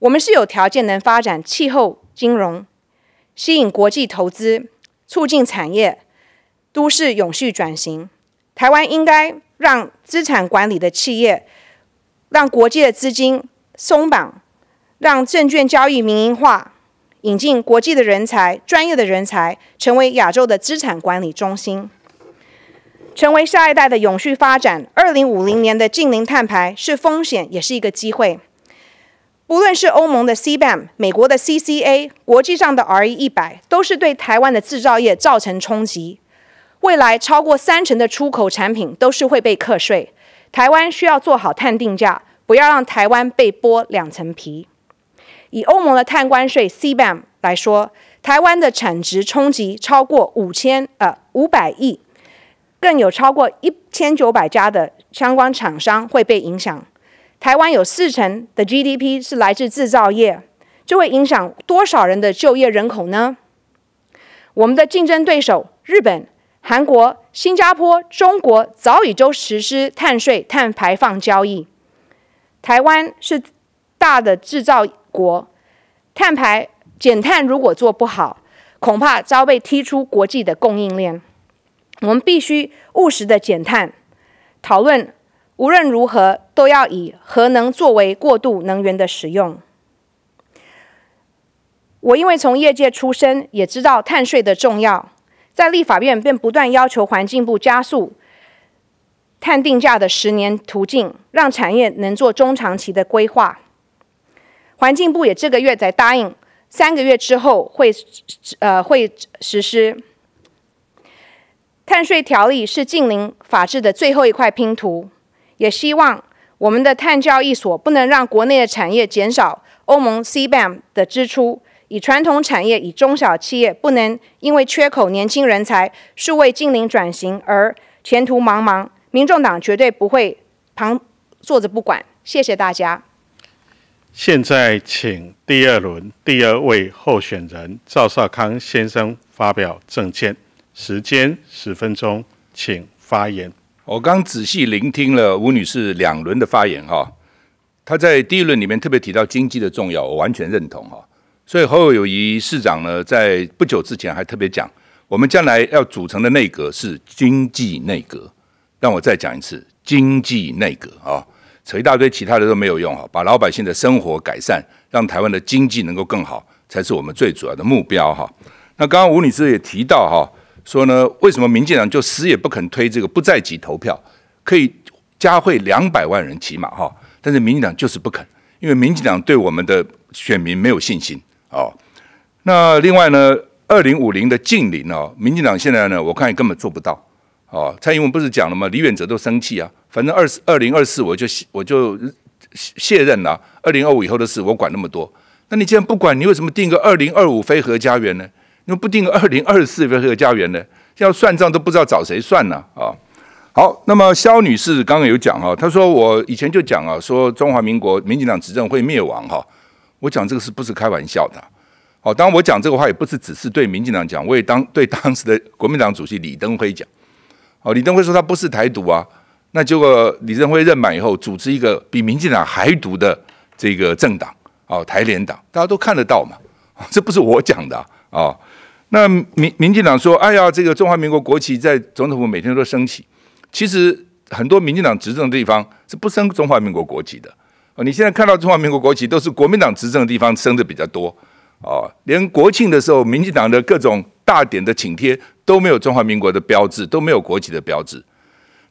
[SPEAKER 2] 我们是有条件能发展气候金融，吸引国际投资，促进产业、都市永续转型。台湾应该让资产管理的企业，让国际的资金松绑，让证券交易民营化，引进国际的人才、专业的人才，成为亚洲的资产管理中心。成为下一代的永续发展。二零五零年的近零碳排是风险，也是一个机会。不论是欧盟的 CBAM、美国的 CCA、国际上的 RE 一百，都是对台湾的制造业造成冲击。未来超过三成的出口产品都是会被课税。台湾需要做好碳定价，不要让台湾被剥两层皮。以欧盟的碳关税 CBAM 来说，台湾的产值冲击超过五千呃五百亿。更有超过一千九百家的相关厂商会被影响。台湾有四成的 GDP 是来自制造业，就会影响多少人的就业人口呢？我们的竞争对手日本、韩国、新加坡、中国早已都实施碳税、碳排放交易。台湾是大的制造国，碳排减碳如果做不好，恐怕遭被踢出国际的供应链。我们必须务实的减碳讨论，无论如何都要以核能作为过渡能源的使用。我因为从业界出身，也知道碳税的重要，在立法院便不断要求环境部加速碳定价的十年途径，让产业能做中长期的规划。环境部也这个月在答应，三个月之后会呃会实施。碳税条例是近邻法治的最后一块拼图，也希望我们的碳交易所不能让国内的产业减少欧盟 CBAM 的支出，以传统产业、以中小企业不能因为缺口年轻人才、数位精灵转型而前途茫茫。民众党绝对不会旁坐着不管。谢谢大家。
[SPEAKER 1] 现在请第二轮第二位候选人赵少康先生发表政见。时间十分钟，请发言。
[SPEAKER 3] 我刚仔细聆听了吴女士两轮的发言哈，她在第一轮里面特别提到经济的重要，我完全认同哈。所以侯友谊市长呢，在不久之前还特别讲，我们将来要组成的内阁是经济内阁。让我再讲一次，经济内阁啊，扯一大堆其他的都没有用哈，把老百姓的生活改善，让台湾的经济能够更好，才是我们最主要的目标哈。那刚刚吴女士也提到哈。说呢？为什么民进党就死也不肯推这个不在籍投票，可以加惠两百万人起码哈？但是民进党就是不肯，因为民进党对我们的选民没有信心哦。那另外呢，二零五零的近邻哦，民进党现在呢，我看也根本做不到哦。蔡英文不是讲了吗？李远哲都生气啊，反正二四二零二四我就我就卸任了，二零二五以后的事我管那么多。那你既然不管，你为什么定个二零二五非核家园呢？那不定二零二四这个家园呢？要算账都不知道找谁算呢啊！好，那么肖女士刚刚有讲哈，她说我以前就讲啊，说中华民国民进党执政会灭亡哈。我讲这个是不是开玩笑的？好，当然我讲这个话也不是只是对民进党讲，我也当对当时的国民党主席李登辉讲。哦，李登辉说他不是台独啊，那结果李登辉任满以后，组织一个比民进党还独的这个政党哦，台联党，大家都看得到嘛，这不是我讲的啊。那民民进党说：“哎呀，这个中华民国国旗在总统府每天都升起。其实很多民进党执政的地方是不升中华民国国旗的。哦，你现在看到中华民国国旗都是国民党执政的地方升的比较多。哦，连国庆的时候，民进党的各种大典的请帖都没有中华民国的标志，都没有国旗的标志。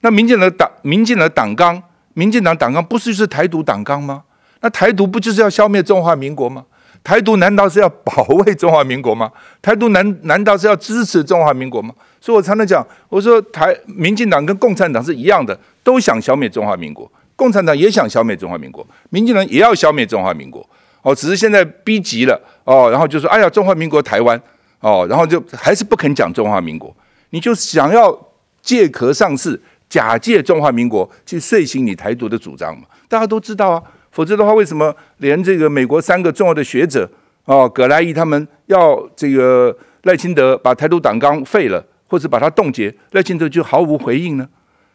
[SPEAKER 3] 那民进党党民进党党纲，民进党党纲不是就是台独党纲吗？那台独不就是要消灭中华民国吗？台独难道是要保卫中华民国吗？台独难难道是要支持中华民国吗？所以我常常讲，我说台民进党跟共产党是一样的，都想消灭中华民国。共产党也想消灭中华民国，民进党也要消灭中华民国。哦，只是现在逼急了哦，然后就说哎呀，中华民国台湾哦，然后就还是不肯讲中华民国，你就想要借壳上市，假借中华民国去遂行你台独的主张嘛？大家都知道啊。否则的话，为什么连这个美国三个重要的学者哦，葛莱伊他们要这个赖清德把台独党纲废了，或者把它冻结，赖清德就毫无回应呢？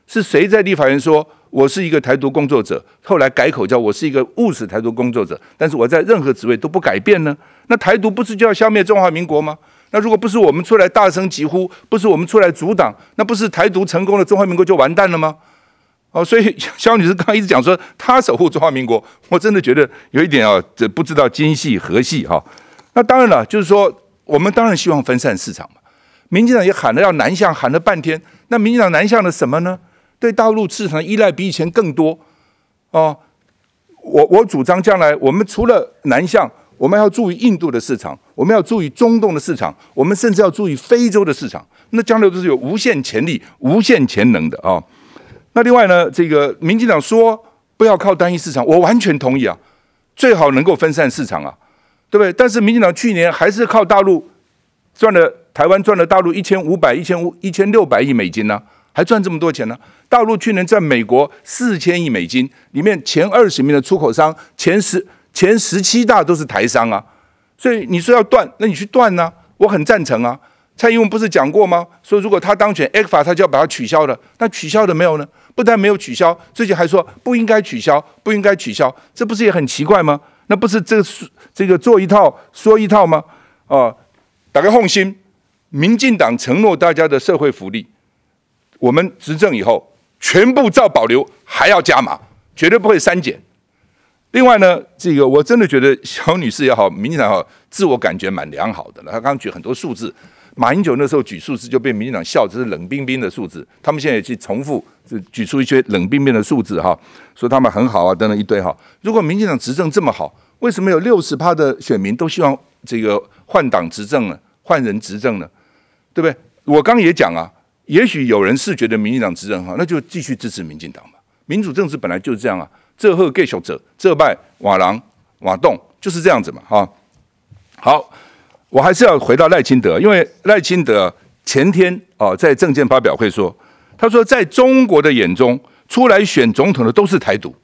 [SPEAKER 3] 是谁在立法院说我是一个台独工作者，后来改口叫我是一个务实台独工作者，但是我在任何职位都不改变呢？那台独不是就要消灭中华民国吗？那如果不是我们出来大声疾呼，不是我们出来阻挡，那不是台独成功了，中华民国就完蛋了吗？哦，所以 <laughs> 肖女士刚刚一直讲说她守护中华民国，我真的觉得有一点啊，这不知道今夕何夕哈。那当然了，就是说我们当然希望分散市场嘛。民进党也喊了要南向，喊了半天，那民进党南向了什么呢？对大陆市场的依赖比以前更多哦。我我主张将来我们除了南向，我们要注意印度的市场，我们要注意中东的市场，我们甚至要注意非洲的市场。那将来都是有无限潜力、无限潜能的啊。那另外呢，这个民进党说不要靠单一市场，我完全同意啊，最好能够分散市场啊，对不对？但是民进党去年还是靠大陆赚了台湾赚了大陆一千五百、一千五、一千六百亿美金呢，还赚这么多钱呢？大陆去年在美国四千亿美金，里面前二十名的出口商，前十前十七大都是台商啊，所以你说要断，那你去断呢？我很赞成啊。蔡英文不是讲过吗？说如果他当选 X 法，他就要把它取消了。那取消的没有呢？不但没有取消，最近还说不应该取消，不应该取消，这不是也很奇怪吗？那不是这个这个做一套说一套吗？啊，打开放心，民进党承诺大家的社会福利，我们执政以后全部照保留，还要加码，绝对不会删减。另外呢，这个我真的觉得小女士也好，民进党也好，自我感觉蛮良好的了。她刚举很多数字。马英九那时候举数字就被民进党笑，这是冷冰冰的数字。他们现在也去重复，举出一些冷冰冰的数字哈，说他们很好啊，等等一堆哈。如果民进党执政这么好，为什么有六十趴的选民都希望这个换党执政呢？换人执政呢？对不对？我刚也讲啊，也许有人是觉得民进党执政好，那就继续支持民进党嘛。民主政治本来就是这样啊，这贺给小者，这拜瓦郎瓦洞，就是这样子嘛哈。好。我还是要回到赖清德，因为赖清德前天哦在政见发表会说，他说在中国的眼中，出来选总统的都是台独，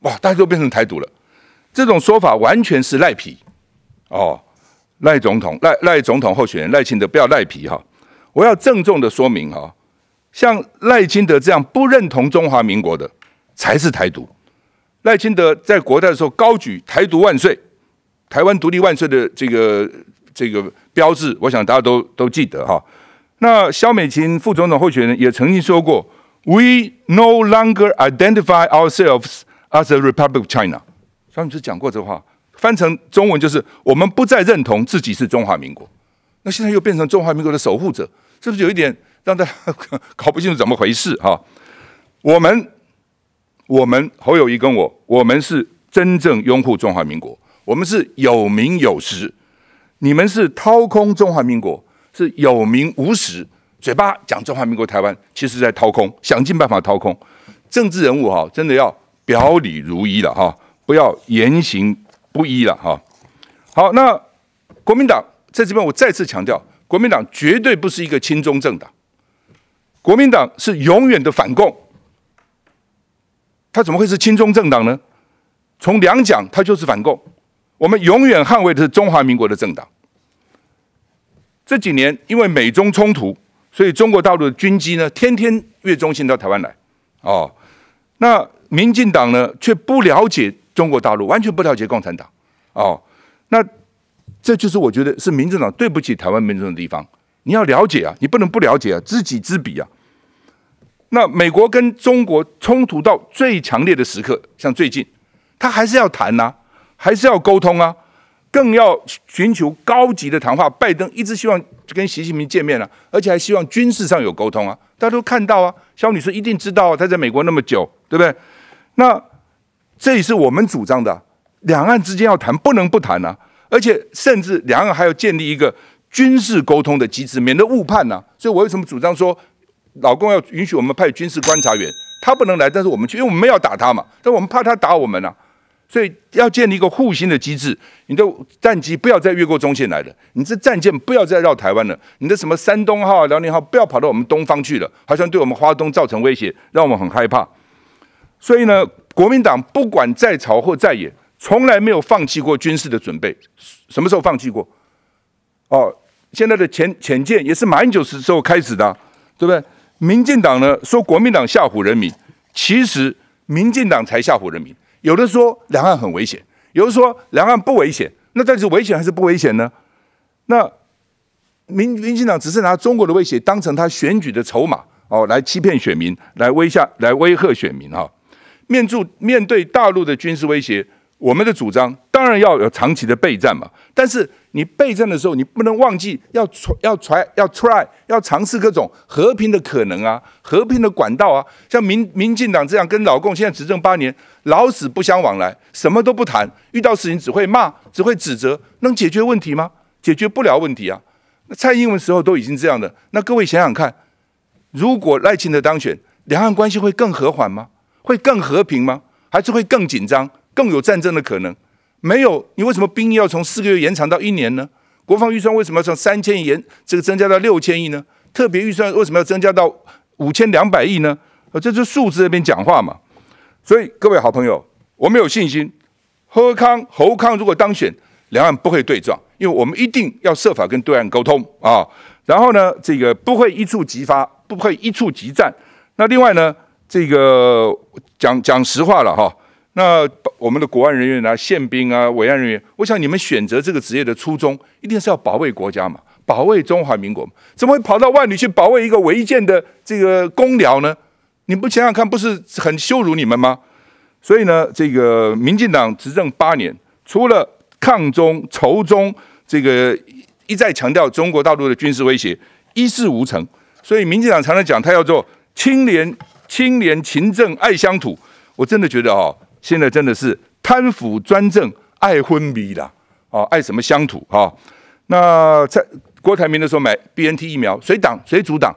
[SPEAKER 3] 哇，大家都变成台独了。这种说法完全是赖皮哦，赖总统赖赖总统候选人赖清德不要赖皮哈，我要郑重的说明哈，像赖清德这样不认同中华民国的才是台独。赖清德在国代的时候高举台独万岁。台湾独立万岁的这个这个标志，我想大家都都记得哈。那萧美琴副总统候选人也曾经说过：“We no longer identify ourselves as a Republic of China。”萧女士讲过这话，翻成中文就是：“我们不再认同自己是中华民国。”那现在又变成中华民国的守护者，是不是有一点让大家搞不清楚怎么回事哈？我们我们侯友谊跟我，我们是真正拥护中华民国。我们是有名有实，你们是掏空中华民国，是有名无实，嘴巴讲中华民国台湾，其实在掏空，想尽办法掏空。政治人物哈，真的要表里如一了哈，不要言行不一了哈。好，那国民党在这边，我再次强调，国民党绝对不是一个亲中政党，国民党是永远的反共，他怎么会是亲中政党呢？从两蒋，他就是反共。我们永远捍卫的是中华民国的政党。这几年因为美中冲突，所以中国大陆的军机呢，天天越中心到台湾来。哦，那民进党呢，却不了解中国大陆，完全不了解共产党。哦，那这就是我觉得是民进党对不起台湾民众的地方。你要了解啊，你不能不了解啊，知己知彼啊。那美国跟中国冲突到最强烈的时刻，像最近，他还是要谈呐、还是要沟通啊，更要寻求高级的谈话。拜登一直希望跟习近平见面啊，而且还希望军事上有沟通啊。大家都看到啊，肖女士一定知道啊，她在美国那么久，对不对？那这也是我们主张的，两岸之间要谈，不能不谈啊。而且甚至两岸还要建立一个军事沟通的机制，免得误判呐、所以我为什么主张说，老公要允许我们派军事观察员，他不能来，但是我们去，因为我们要打他嘛，但我们怕他打我们啊，所以要建立一个互信的机制。你的战机不要再越过中线来了，你这战舰不要再绕台湾了，你的什么山东号、辽宁号不要跑到我们东方去了，好像对我们华东造成威胁，让我们很害怕。所以呢，国民党不管在朝或在野，从来没有放弃过军事的准备。什么时候放弃过？哦，现在的潜潜舰也是马英九时时候开始的、对不对？民进党呢说国民党吓唬人民，其实民进党才吓唬人民。有的说两岸很危险，有的说两岸不危险，那到底是危险还是不危险呢？那民民进党只是拿中国的威胁当成他选举的筹码哦，来欺骗选民，来威吓，来威吓选民哈、面住面对大陆的军事威胁，我们的主张当然要有长期的备战嘛。但是你备战的时候，你不能忘记要要传要 try 要尝试各种和平的可能啊，和平的管道啊。像民民进党这样跟老共现在执政八年，老死不相往来，什么都不谈，遇到事情只会骂，只会指责，能解决问题吗？解决不了问题啊。那蔡英文时候都已经这样的，那各位想想看，如果赖清德当选，两岸关系会更和缓吗？会更和平吗？还是会更紧张、更有战争的可能？没有，你为什么兵役要从四个月延长到一年呢？国防预算为什么要从三千亿延这个增加到六千亿呢？特别预算为什么要增加到五千两百亿呢？呃，这是数字那边讲话嘛。所以各位好朋友，我们有信心，何康侯康如果当选，两岸不会对撞，因为我们一定要设法跟对岸沟通啊。然后呢，这个不会一触即发，不会一触即战。那另外呢，这个讲讲实话了哈。那我们的国安人员啊、宪兵啊、维安人员，我想你们选择这个职业的初衷，一定是要保卫国家嘛，保卫中华民国嘛。怎么会跑到万里去保卫一个违建的这个公寮呢？你不想想看，不是很羞辱你们吗？所以呢，这个民进党执政八年，除了抗中、仇中，这个一再强调中国大陆的军事威胁，一事无成。所以民进党常常讲，他要做清廉、清廉、勤政、爱乡土。我真的觉得哦，现在真的是贪腐专政、爱昏迷啦，啊，爱什么乡土哈、那在郭台铭的时候买 BNT 疫苗，谁挡谁阻挡？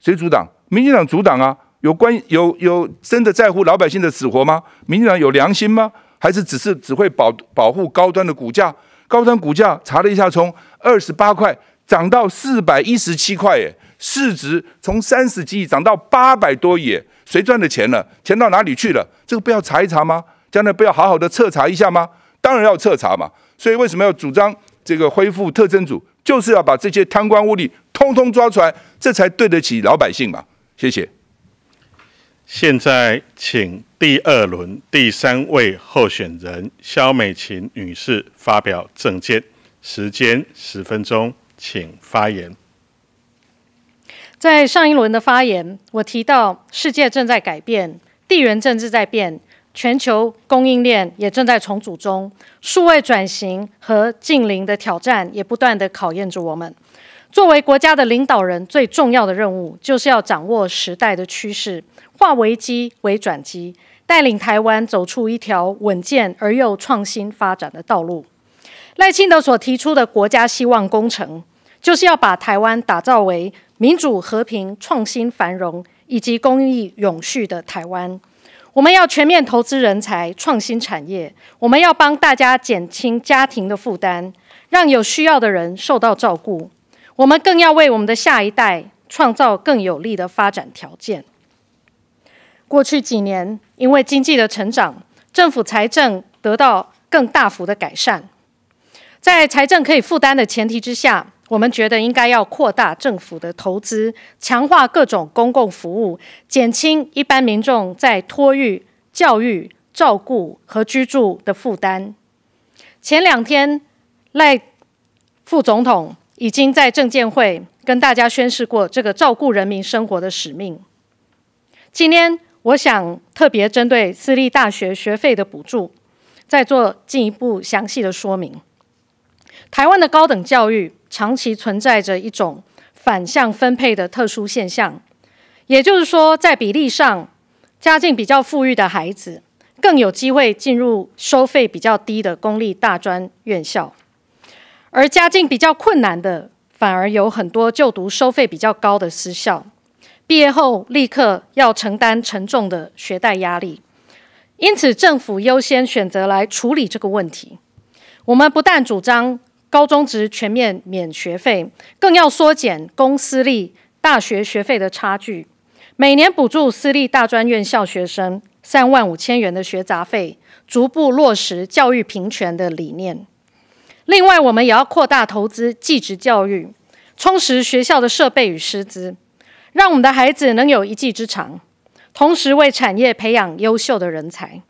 [SPEAKER 3] 谁阻挡？民进党阻挡啊！有关有有真的在乎老百姓的死活吗？民进党有良心吗？还是只是只会保保护高端的股价？高端股价查了一下，从二十八块涨到四百一十七块，耶，市值从三十几亿涨到八百多亿，谁赚的钱了？钱到哪里去了？这个不要查一查吗？将来不要好好的彻查一下吗？当然要彻查嘛。所以为什么要主张这个恢复特征组？就是要把这些贪官污吏通通抓出来，这才对得起老百姓嘛。谢谢。
[SPEAKER 1] 现在请第二轮第三位候选人肖美琴女士发表政见，时间十分钟，请发言。
[SPEAKER 4] 在上一轮的发言，我提到世界正在改变，地缘政治在变，全球供应链也正在重组中，数位转型和近邻的挑战也不断的考验着我们。作为国家的领导人，最重要的任务就是要掌握时代的趋势，化危机为转机，带领台湾走出一条稳健而又创新发展的道路。赖清德所提出的国家希望工程，就是要把台湾打造为民主、和平、创新、繁荣以及公益永续的台湾。我们要全面投资人才、创新产业，我们要帮大家减轻家庭的负担，让有需要的人受到照顾。我们更要为我们的下一代创造更有利的发展条件。过去几年，因为经济的成长，政府财政得到更大幅的改善。在财政可以负担的前提之下，我们觉得应该要扩大政府的投资，强化各种公共服务，减轻一般民众在托育、教育、照顾和居住的负担。前两天，赖副总统已经在证监会跟大家宣示过这个照顾人民生活的使命。今天我想特别针对私立大学学费的补助，再做进一步详细的说明。台湾的高等教育长期存在着一种反向分配的特殊现象，也就是说，在比例上，家境比较富裕的孩子更有机会进入收费比较低的公立大专院校，而家境比较困难的，反而有很多就读收费比较高的私校，毕业后立刻要承担沉重的学贷压力。因此，政府优先选择来处理这个问题。我们不但主张高中职全面免学费，更要缩减公私立大学学费的差距，每年补助私立大专院校学生三万五千元的学杂费，逐步落实教育平权的理念。另外，我们也要扩大投资技职教育，充实学校的设备与师资，让我们的孩子能有一技之长，同时为产业培养优秀的人才。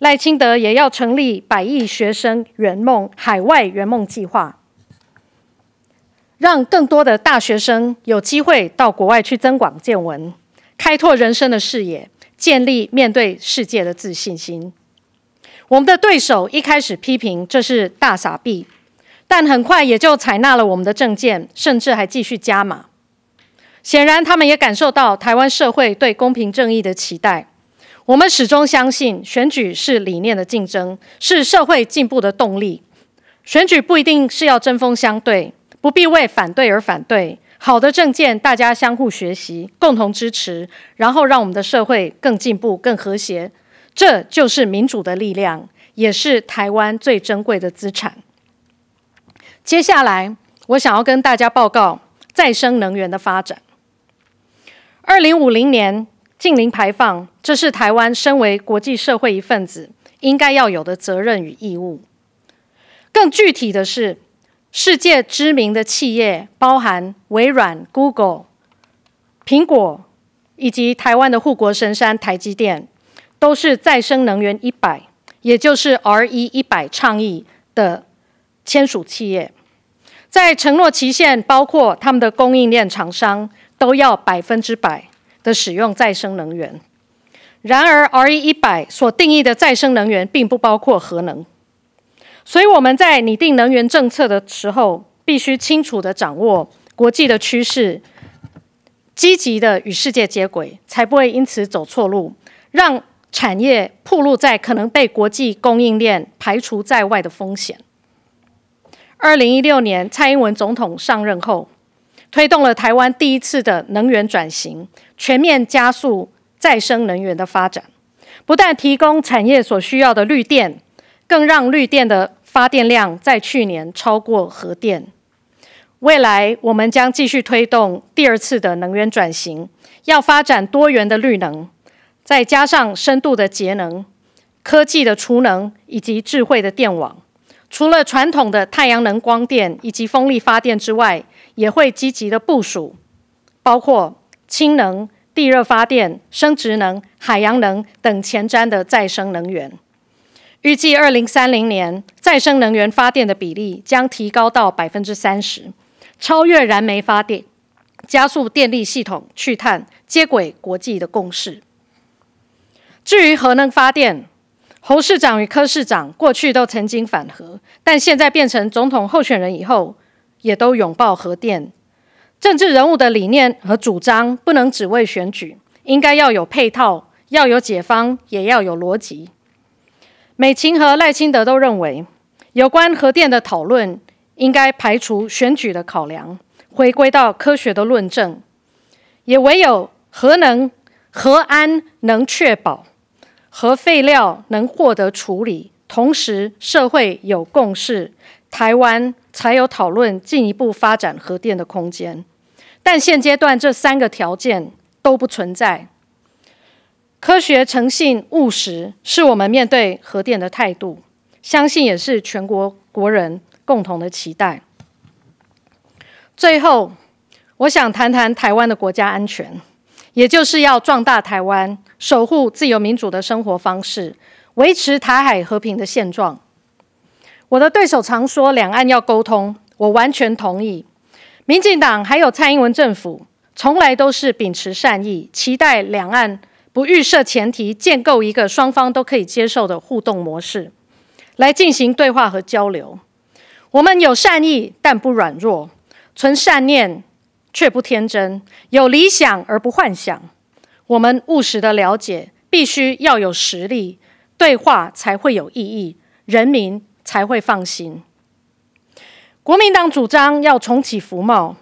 [SPEAKER 4] 赖清德也要成立百亿学生圆梦海外圆梦计划，让更多的大学生有机会到国外去增广见闻，开拓人生的视野，建立面对世界的自信心。我们的对手一开始批评这是大傻逼，但很快也就采纳了我们的政见，甚至还继续加码。显然，他们也感受到台湾社会对公平正义的期待。我们始终相信，选举是理念的竞争，是社会进步的动力。选举不一定是要针锋相对，不必为反对而反对。好的政见，大家相互学习，共同支持，然后让我们的社会更进步、更和谐。这就是民主的力量，也是台湾最珍贵的资产。接下来，我想要跟大家报告再生能源的发展。二零五零年。近零排放，这是台湾身为国际社会一份子应该要有的责任与义务。更具体的是，世界知名的企业，包含微软、Google、苹果，以及台湾的护国神山台积电，都是再生能源一百，也就是 R E 一百倡议的签署企业，在承诺期限，包括他们的供应链厂商都要百分之百。的使用再生能源，然而 R E 一百所定义的再生能源并不包括核能，所以我们在拟定能源政策的时候，必须清楚的掌握国际的趋势，积极的与世界接轨，才不会因此走错路，让产业暴露在可能被国际供应链排除在外的风险。二零一六年蔡英文总统上任后。推动了台湾第一次的能源转型，全面加速再生能源的发展，不但提供产业所需要的绿电，更让绿电的发电量在去年超过核电。未来我们将继续推动第二次的能源转型，要发展多元的绿能，再加上深度的节能、科技的储能以及智慧的电网。除了传统的太阳能光电以及风力发电之外，也会积极的部署，包括氢能、地热发电、生殖能、海洋能等前瞻的再生能源。预计二零三零年，再生能源发电的比例将提高到百分之三十，超越燃煤发电，加速电力系统去碳，接轨国际的共识。至于核能发电，侯市长与柯市长过去都曾经反核，但现在变成总统候选人以后。也都拥抱核电，政治人物的理念和主张不能只为选举，应该要有配套，要有解方，也要有逻辑。美琴和赖清德都认为，有关核电的讨论应该排除选举的考量，回归到科学的论证。也唯有核能、核安能确保核废料能获得处理，同时社会有共识。台湾才有讨论进一步发展核电的空间，但现阶段这三个条件都不存在。科学、诚信、务实是我们面对核电的态度，相信也是全国国人共同的期待。最后，我想谈谈台湾的国家安全，也就是要壮大台湾，守护自由民主的生活方式，维持台海和平的现状。我的对手常说两岸要沟通，我完全同意。民进党还有蔡英文政府从来都是秉持善意，期待两岸不预设前提，建构一个双方都可以接受的互动模式，来进行对话和交流。我们有善意，但不软弱；存善念，却不天真；有理想而不幻想。我们务实的了解，必须要有实力，对话才会有意义，人民才会放心。国民党主张要重启服贸，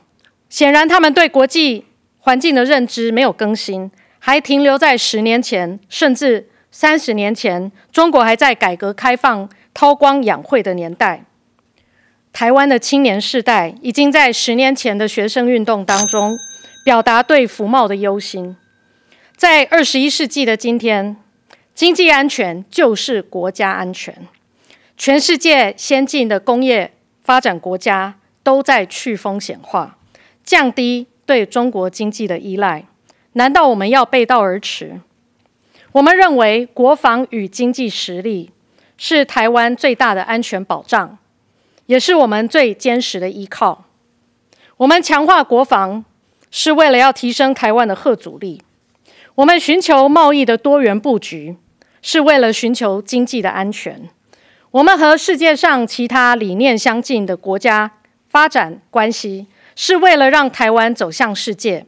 [SPEAKER 4] 显然他们对国际环境的认知没有更新，还停留在十年前，甚至三十年前，中国还在改革开放、韬光养晦的年代。台湾的青年世代已经在十年前的学生运动当中，表达对服贸的忧心。在二十一世纪的今天，经济安全就是国家安全。全世界先进的工业发展国家都在去风险化，降低对中国经济的依赖。难道我们要背道而驰？我们认为国防与经济实力是台湾最大的安全保障，也是我们最坚实的依靠。我们强化国防是为了要提升台湾的核阻力。我们寻求贸易的多元布局，是为了寻求经济的安全。我们和世界上其他理念相近的国家发展关系，是为了让台湾走向世界。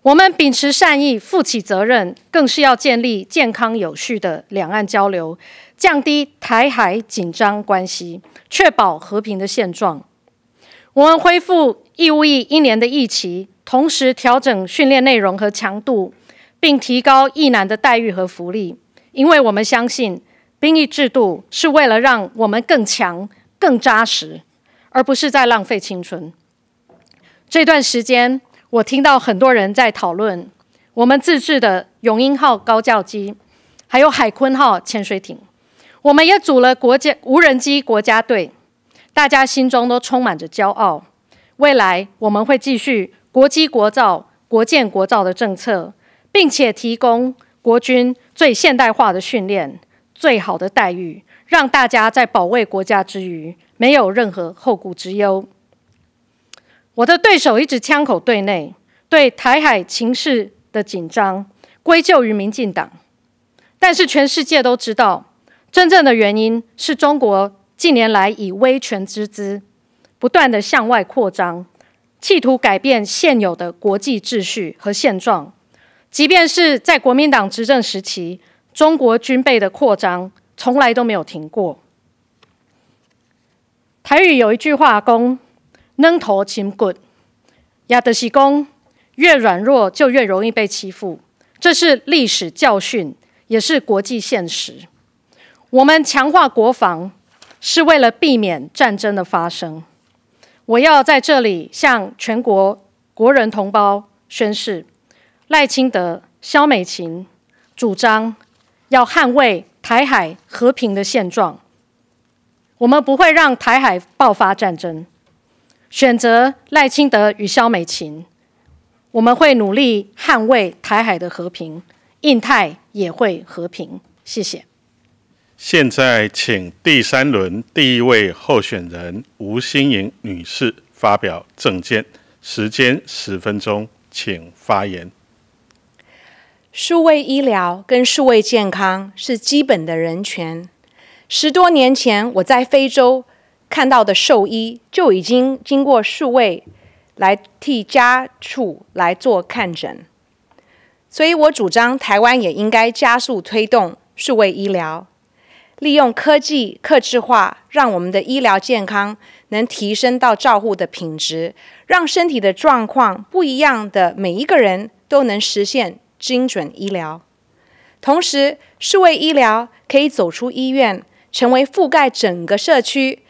[SPEAKER 4] 我们秉持善意，负起责任，更是要建立健康有序的两岸交流，降低台海紧张关系，确保和平的现状。我们恢复义务役一年的役期，同时调整训练内容和强度。并提高役男的待遇和福利，因为我们相信兵役制度是为了让我们更强、更扎实，而不是在浪费青春。这段时间，我听到很多人在讨论我们自制的永鹰号高教机，还有海鲲号潜水艇。我们也组了国家无人机国家队，大家心中都充满着骄傲。未来我们会继续国机国造、国建国造的政策。并且提供国军最现代化的训练、最好的待遇，让大家在保卫国家之余没有任何后顾之忧。我的对手一直枪口对内，对台海情势的紧张归咎于民进党，但是全世界都知道，真正的原因是中国近年来以威权之姿不断的向外扩张，企图改变现有的国际秩序和现状。即便是在国民党执政时期，中国军备的扩张从来都没有停过。台语有一句话讲：“扔头擒骨”，亚德西公越软弱就越容易被欺负，这是历史教训，也是国际现实。我们强化国防是为了避免战争的发生。我要在这里向全国国人同胞宣誓。赖清德、萧美琴主张要捍卫台海和平的现状，我们不会让台海爆发战争。选择赖清德与萧美琴，我们会努力捍卫台海的和平，印太也会和平。谢谢。
[SPEAKER 1] 现在请第三轮第一位候选人吴欣颖女士发表政见，时间十分钟，请发言。
[SPEAKER 2] 数位医疗跟数位健康是基本的人权。十多年前，我在非洲看到的兽医就已经经过数位来替家畜来做看诊，所以我主张台湾也应该加速推动数位医疗，利用科技、客制化，让我们的医疗健康能提升到照护的品质，让身体的状况不一样的每一个人都能实现。精准医疗，同时数位医疗可以走出医院，成为覆盖整个社区，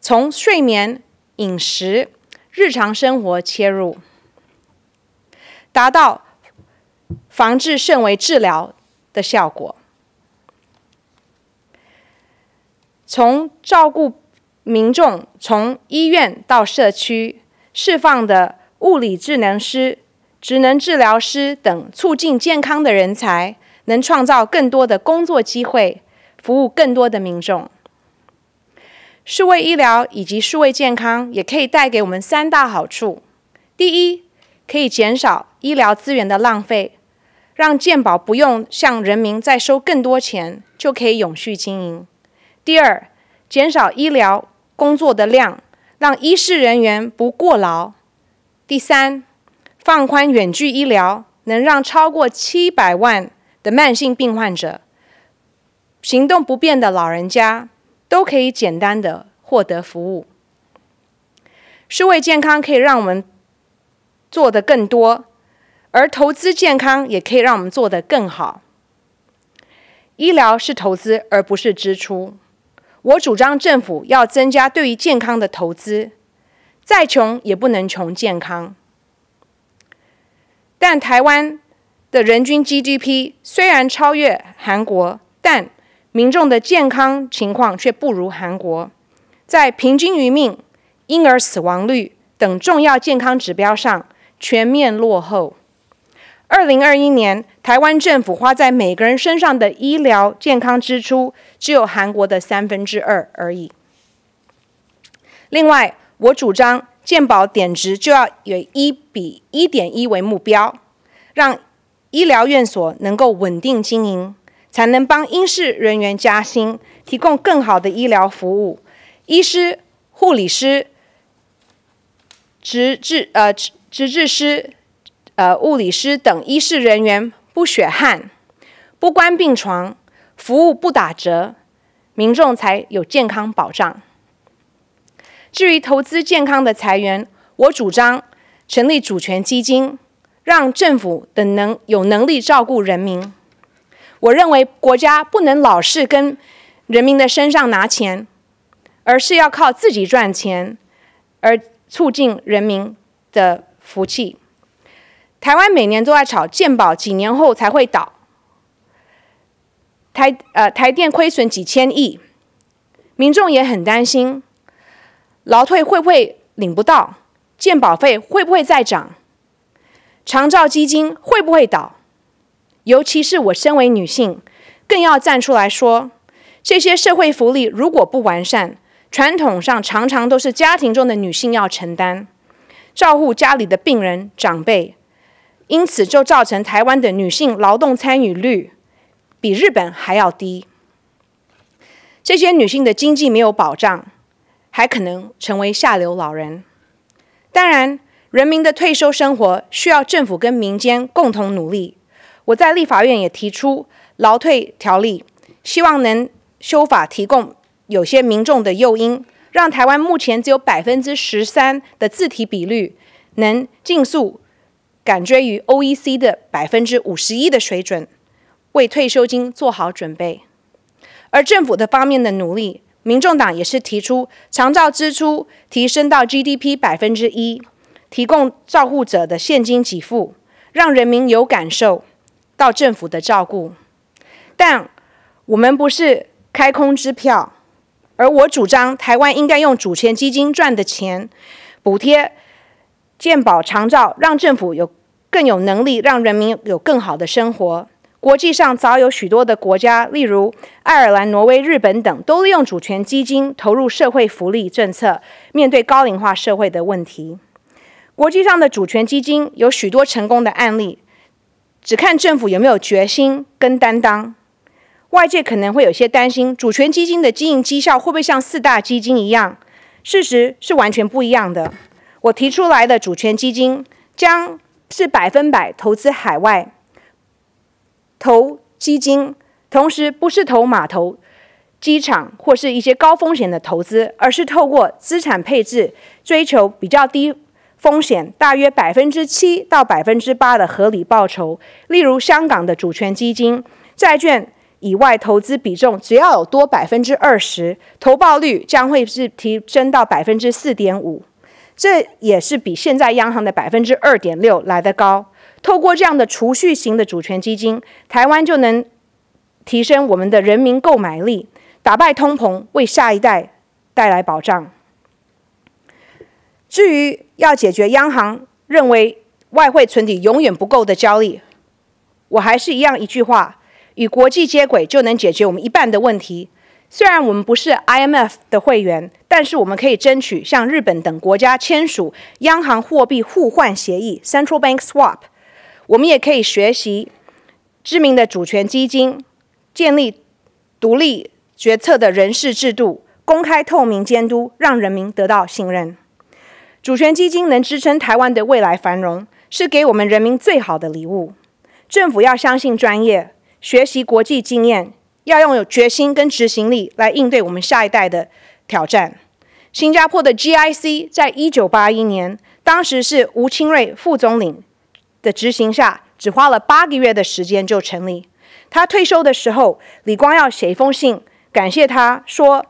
[SPEAKER 2] 从睡眠、饮食、日常生活切入，达到防治甚为治疗的效果。从照顾民众，从医院到社区，释放的物理智能师。职能治疗师等促进健康的人才，能创造更多的工作机会，服务更多的民众。数位医疗以及数位健康也可以带给我们三大好处：第一，可以减少医疗资源的浪费，让健保不用向人民再收更多钱，就可以永续经营。第二，减少医疗工作的量，让医师人员不过劳。第三，放宽远距医疗，能让超过七百万的慢性病患者、行动不便的老人家都可以简单的获得服务。数位健康可以让我们做得更多，而投资健康也可以让我们做得更好。医疗是投资，而不是支出。我主张政府要增加对于健康的投资。再穷也不能穷健康。但台湾的人均 GDP 虽然超越韩国，但民众的健康情况却不如韩国，在平均余命、婴儿死亡率等重要健康指标上全面落后。二零二一年，台湾政府花在每个人身上的医疗健康支出只有韩国的三分之二而已。另外，我主张健保点值就要以一比一点一为目标，让医疗院所能够稳定经营，才能帮医事人员加薪，提供更好的医疗服务。医师、护理师、执治呃执执治师、呃物理师等医事人员不血汗、不关病床，服务不打折，民众才有健康保障。至于投资健康的财源，我主张成立主权基金，让政府的能有能力照顾人民。我认为国家不能老是跟人民的身上拿钱，而是要靠自己赚钱，而促进人民的福气。台湾每年都在炒健保，几年后才会倒。台呃台电亏损几千亿，民众也很担心。劳退会不会领不到？健保费会不会再涨？长照基金会不会倒？尤其是我身为女性，更要站出来说：这些社会福利如果不完善，传统上常常都是家庭中的女性要承担，照顾家里的病人长辈，因此就造成台湾的女性劳动参与率比日本还要低。这些女性的经济没有保障。还可能成为下流老人。当然，人民的退休生活需要政府跟民间共同努力。我在立法院也提出劳退条例，希望能修法提供有些民众的诱因，让台湾目前只有百分之十三的自提比率，能尽速赶追于 OEC 的百分之五十一的水准，为退休金做好准备。而政府的方面的努力。民众党也是提出长照支出提升到 GDP 百分之一，提供照护者的现金给付，让人民有感受到政府的照顾。但我们不是开空支票，而我主张台湾应该用主权基金赚的钱补贴健保长照，让政府有更有能力让人民有更好的生活。国际上早有许多的国家，例如爱尔兰、挪威、日本等，都利用主权基金投入社会福利政策，面对高龄化社会的问题。国际上的主权基金有许多成功的案例，只看政府有没有决心跟担当。外界可能会有些担心，主权基金的经营绩效会不会像四大基金一样？事实是完全不一样的。我提出来的主权基金将是百分百投资海外。投基金，同时不是投码头、机场或是一些高风险的投资，而是透过资产配置，追求比较低风险，大约百分之七到百分之八的合理报酬。例如香港的主权基金，债券以外投资比重只要有多百分之二十，投报率将会是提升到百分之四点五，这也是比现在央行的百分之二点六来得高。透过这样的储蓄型的主权基金，台湾就能提升我们的人民购买力，打败通膨，为下一代带来保障。至于要解决央行认为外汇存底永远不够的焦虑，我还是一样一句话：与国际接轨就能解决我们一半的问题。虽然我们不是 IMF 的会员，但是我们可以争取向日本等国家签署央行货币互换协议 （Central Bank Swap）。我们也可以学习知名的主权基金，建立独立决策的人事制度，公开透明监督，让人民得到信任。主权基金能支撑台湾的未来繁荣，是给我们人民最好的礼物。政府要相信专业，学习国际经验。要用有决心跟执行力来应对我们下一代的挑战。新加坡的 GIC 在一九八一年，当时是吴清瑞副总理的执行下，只花了八个月的时间就成立。他退休的时候，李光耀写一封信感谢他，说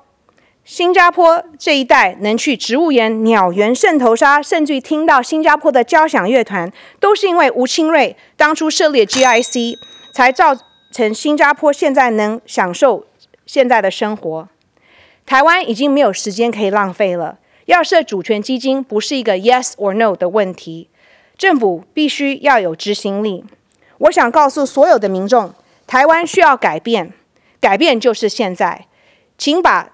[SPEAKER 2] 新加坡这一代能去植物园、鸟园、圣头沙，甚至听到新加坡的交响乐团，都是因为吴清瑞当初设立 GIC 才造。成新加坡现在能享受现在的生活，台湾已经没有时间可以浪费了。要设主权基金不是一个 yes or no 的问题，政府必须要有执行力。我想告诉所有的民众，台湾需要改变，改变就是现在，请把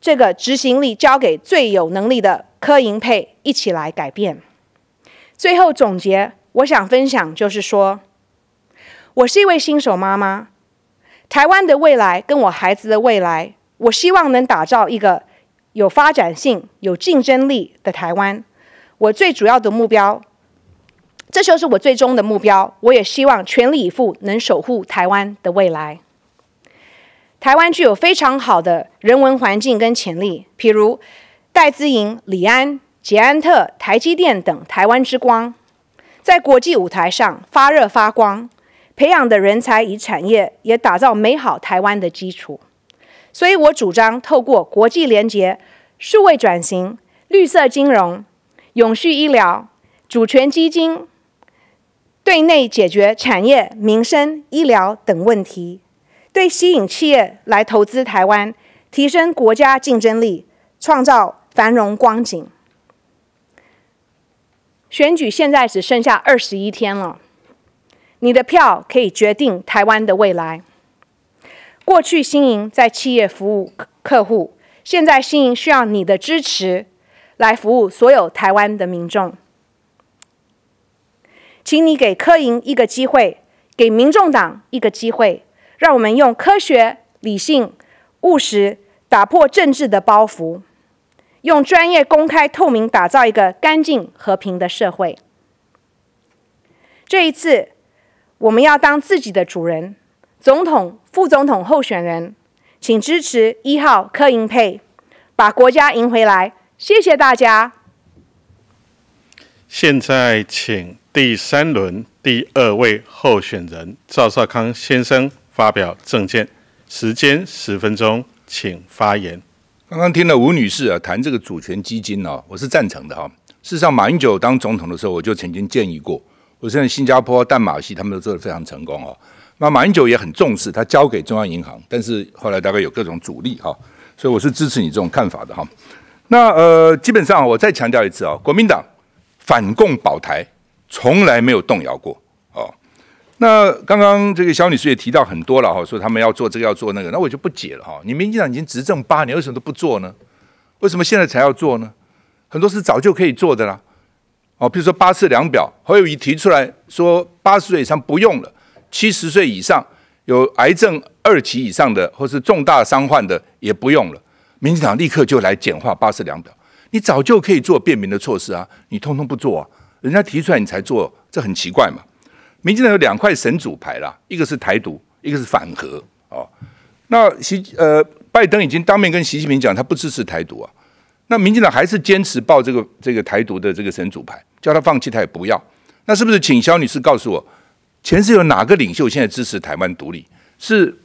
[SPEAKER 2] 这个执行力交给最有能力的柯银佩一起来改变。最后总结，我想分享就是说。我是一位新手妈妈，台湾的未来跟我孩子的未来，我希望能打造一个有发展性、有竞争力的台湾。我最主要的目标，这就是我最终的目标。我也希望全力以赴，能守护台湾的未来。台湾具有非常好的人文环境跟潜力，譬如戴资颖、李安、捷安特、台积电等台湾之光，在国际舞台上发热发光。培养的人才与产业，也打造美好台湾的基础。所以我主张透过国际联结、数位转型、绿色金融、永续医疗、主权基金，对内解决产业、民生、医疗等问题，对吸引企业来投资台湾，提升国家竞争力，创造繁荣光景。选举现在只剩下二十一天了。你的票可以决定台湾的未来。过去新营在企业服务客户，现在新营需要你的支持，来服务所有台湾的民众。请你给科营一个机会，给民众党一个机会，让我们用科学、理性、务实，打破政治的包袱，用专业、公开、透明，打造一个干净、和平的社会。这一次。我们要当自己的主人，总统、副总统候选人，请支持一号柯银佩，把国家赢回来。谢谢大家。
[SPEAKER 1] 现在请第三轮第二位候选人赵少康先生发表政见，时间十分钟，请发言。
[SPEAKER 3] 刚刚听了吴女士啊谈这个主权基金哦，我是赞成的哈。事实上，马英九当总统的时候，我就曾经建议过。我现在新加坡、淡马锡他们都做的非常成功哦。那马英九也很重视，他交给中央银行，但是后来大概有各种阻力哈，所以我是支持你这种看法的哈。那呃，基本上我再强调一次啊，国民党反共保台从来没有动摇过哦。那刚刚这个小女士也提到很多了哈，说他们要做这个要做那个，那我就不解了哈。你民进党已经执政八年，为什么都不做呢？为什么现在才要做呢？很多事早就可以做的啦。哦，比如说八四两表，侯友谊提出来说，八十岁以上不用了，七十岁以上有癌症二期以上的或是重大伤患的也不用了。民进党立刻就来简化八四两表，你早就可以做便民的措施啊，你通通不做啊，人家提出来你才做，这很奇怪嘛。民进党有两块神主牌啦，一个是台独，一个是反核。哦，那习呃拜登已经当面跟习近平讲，他不支持台独啊。那民进党还是坚持报这个这个台独的这个神主牌，叫他放弃他也不要。那是不是请肖女士告诉我，前世有哪个领袖现在支持台湾独立？是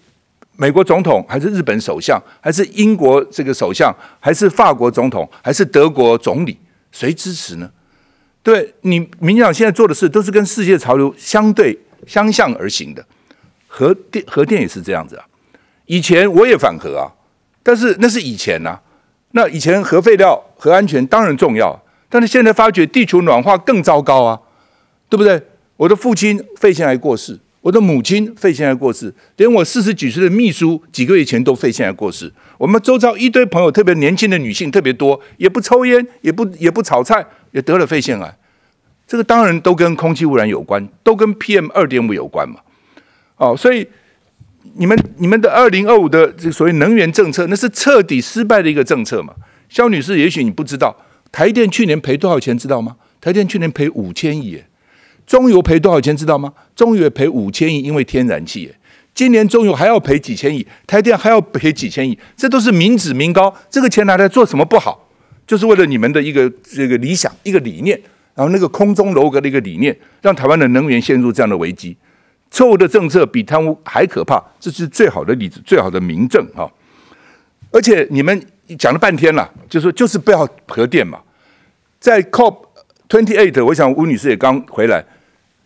[SPEAKER 3] 美国总统，还是日本首相，还是英国这个首相，还是法国总统，还是德国总理？谁支持呢？对你民进党现在做的事，都是跟世界潮流相对相向而行的。核电核电也是这样子啊。以前我也反核啊，但是那是以前呐。那以前核废料、核安全当然重要，但是现在发觉地球暖化更糟糕啊，对不对？我的父亲肺腺癌过世，我的母亲肺腺癌过世，连我四十几岁的秘书几个月前都肺腺癌过世。我们周遭一堆朋友，特别年轻的女性特别多，也不抽烟，也不也不炒菜，也得了肺腺癌。这个当然都跟空气污染有关，都跟 PM 二点五有关嘛。哦，所以你们你们的二零二五的这所谓能源政策，那是彻底失败的一个政策嘛。肖女士，也许你不知道，台电去年赔多少钱，知道吗？台电去年赔五千亿。中油赔多少钱知道吗？中油赔五千亿，因为天然气。今年中油还要赔几千亿，台电还要赔几千亿，这都是民脂民膏。这个钱拿来做什么不好？就是为了你们的一个这个理想、一个理念，然后那个空中楼阁的一个理念，让台湾的能源陷入这样的危机。错误的政策比贪污还可怕，这是最好的例子，最好的明证啊！而且你们讲了半天了，就说就是不要核电嘛，在 COP twenty eight，我想吴女士也刚回来。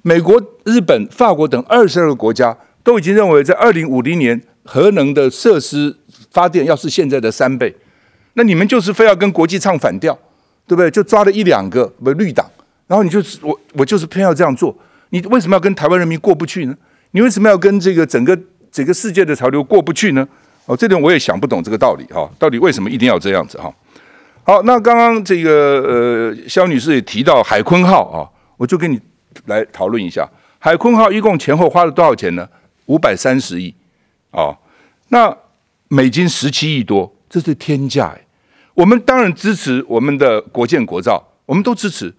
[SPEAKER 3] 美国、日本、法国等二十二个国家都已经认为，在二零五零年核能的设施发电要是现在的三倍，那你们就是非要跟国际唱反调，对不对？就抓了一两个不绿党，然后你就是我，我就是偏要这样做。你为什么要跟台湾人民过不去呢？你为什么要跟这个整个整个世界的潮流过不去呢？哦，这点我也想不懂这个道理哈，到底为什么一定要这样子哈？好，那刚刚这个呃，肖女士也提到海鲲号啊，我就跟你。来讨论一下，海鲲号一共前后花了多少钱呢？五百三十亿，哦，那美金十七亿多，这是天价哎！我们当然支持我们的国建国造，我们都支持，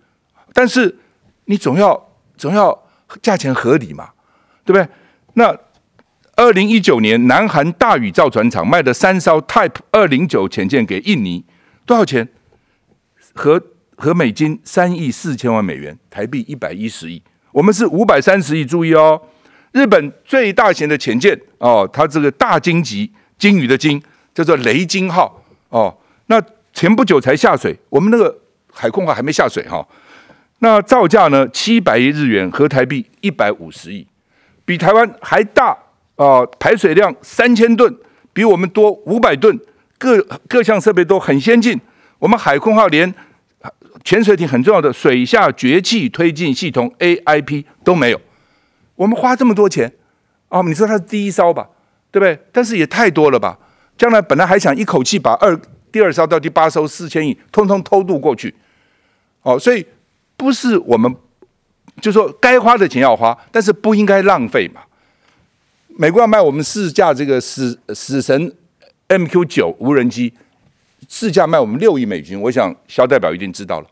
[SPEAKER 3] 但是你总要总要价钱合理嘛，对不对？那二零一九年，南韩大宇造船厂卖的三艘 Type 二零九潜舰给印尼，多少钱？和和美金三亿四千万美元，台币一百一十亿，我们是五百三十亿。注意哦，日本最大型的潜舰哦，它这个大鲸级鲸鱼的鲸叫做雷鲸号哦，那前不久才下水，我们那个海空号还没下水哈。那造价呢七百亿日元，和台币一百五十亿，比台湾还大啊，排水量三千吨，比我们多五百吨，各各项设备都很先进。我们海空号连潜水艇很重要的水下绝气推进系统 AIP 都没有，我们花这么多钱啊？你说它是第一艘吧，对不对？但是也太多了吧？将来本来还想一口气把二第二艘到第八艘四千亿通通偷渡过去，哦，所以不是我们就说该花的钱要花，但是不应该浪费嘛。美国要卖我们四架这个死死神 MQ 九无人机。市价卖我们六亿美金，我想肖代表一定知道了。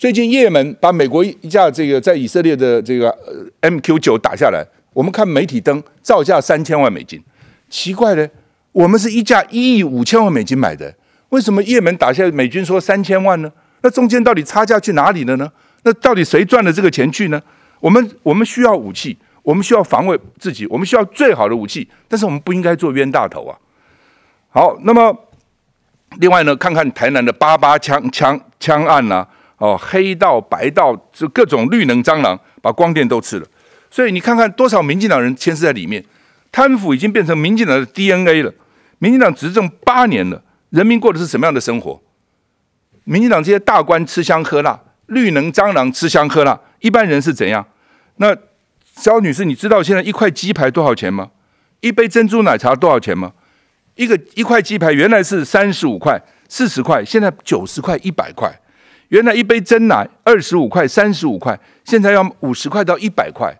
[SPEAKER 3] 最近也门把美国一架这个在以色列的这个 MQ 九打下来，我们看媒体登造价三千万美金，奇怪的，我们是一架一亿五千万美金买的，为什么也门打下来美军说三千万呢？那中间到底差价去哪里了呢？那到底谁赚了这个钱去呢？我们我们需要武器，我们需要防卫自己，我们需要最好的武器，但是我们不应该做冤大头啊。好，那么。另外呢，看看台南的八八枪枪枪案呐，哦，黑道白道就各种绿能蟑螂把光电都吃了，所以你看看多少民进党人牵涉在里面，贪腐已经变成民进党的 DNA 了。民进党执政八年了，人民过的是什么样的生活？民进党这些大官吃香喝辣，绿能蟑螂吃香喝辣，一般人是怎样？那肖女士，你知道现在一块鸡排多少钱吗？一杯珍珠奶茶多少钱吗？一个一块鸡排原来是三十五块、四十块，现在九十块、一百块。原来一杯真奶二十五块、三十五块，现在要五十块到一百块。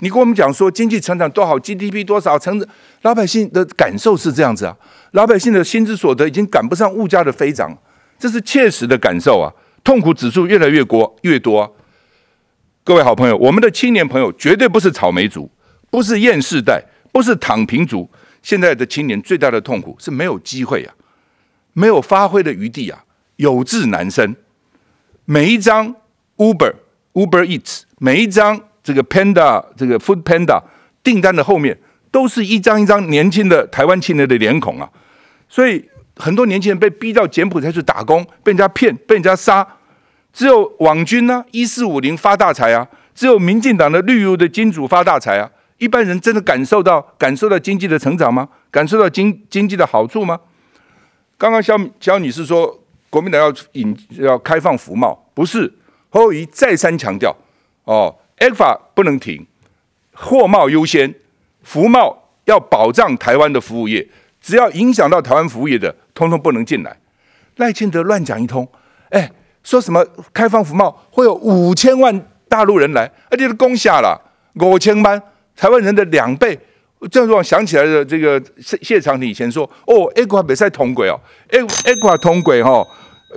[SPEAKER 3] 你跟我们讲说经济成长多好，GDP 多少成，老百姓的感受是这样子啊。老百姓的薪资所得已经赶不上物价的飞涨，这是切实的感受啊。痛苦指数越来越多越多。各位好朋友，我们的青年朋友绝对不是草莓族，不是厌世代，不是躺平族。现在的青年最大的痛苦是没有机会啊，没有发挥的余地啊，有志难伸。每一张 Uber Uber Eats，每一张这个 Panda 这个 Food Panda 订单的后面，都是一张一张年轻的台湾青年的脸孔啊。所以很多年轻人被逼到柬埔寨去打工，被人家骗，被人家杀。只有网军呢，一四五零发大财啊，只有民进党的绿油的金主发大财啊。一般人真的感受到感受到经济的成长吗？感受到经经济的好处吗？刚刚肖肖女士说，国民党要引要开放服贸，不是侯友再三强调哦，A 法不能停，货贸优先，服贸要保障台湾的服务业，只要影响到台湾服务业的，通通不能进来。赖清德乱讲一通，哎，说什么开放服贸会有五千万大陆人来，而且是攻下了五千万台湾人的两倍。这让我想起来的这个谢谢长廷以前说，哦，一国比赛同轨哦，一一国同轨哈，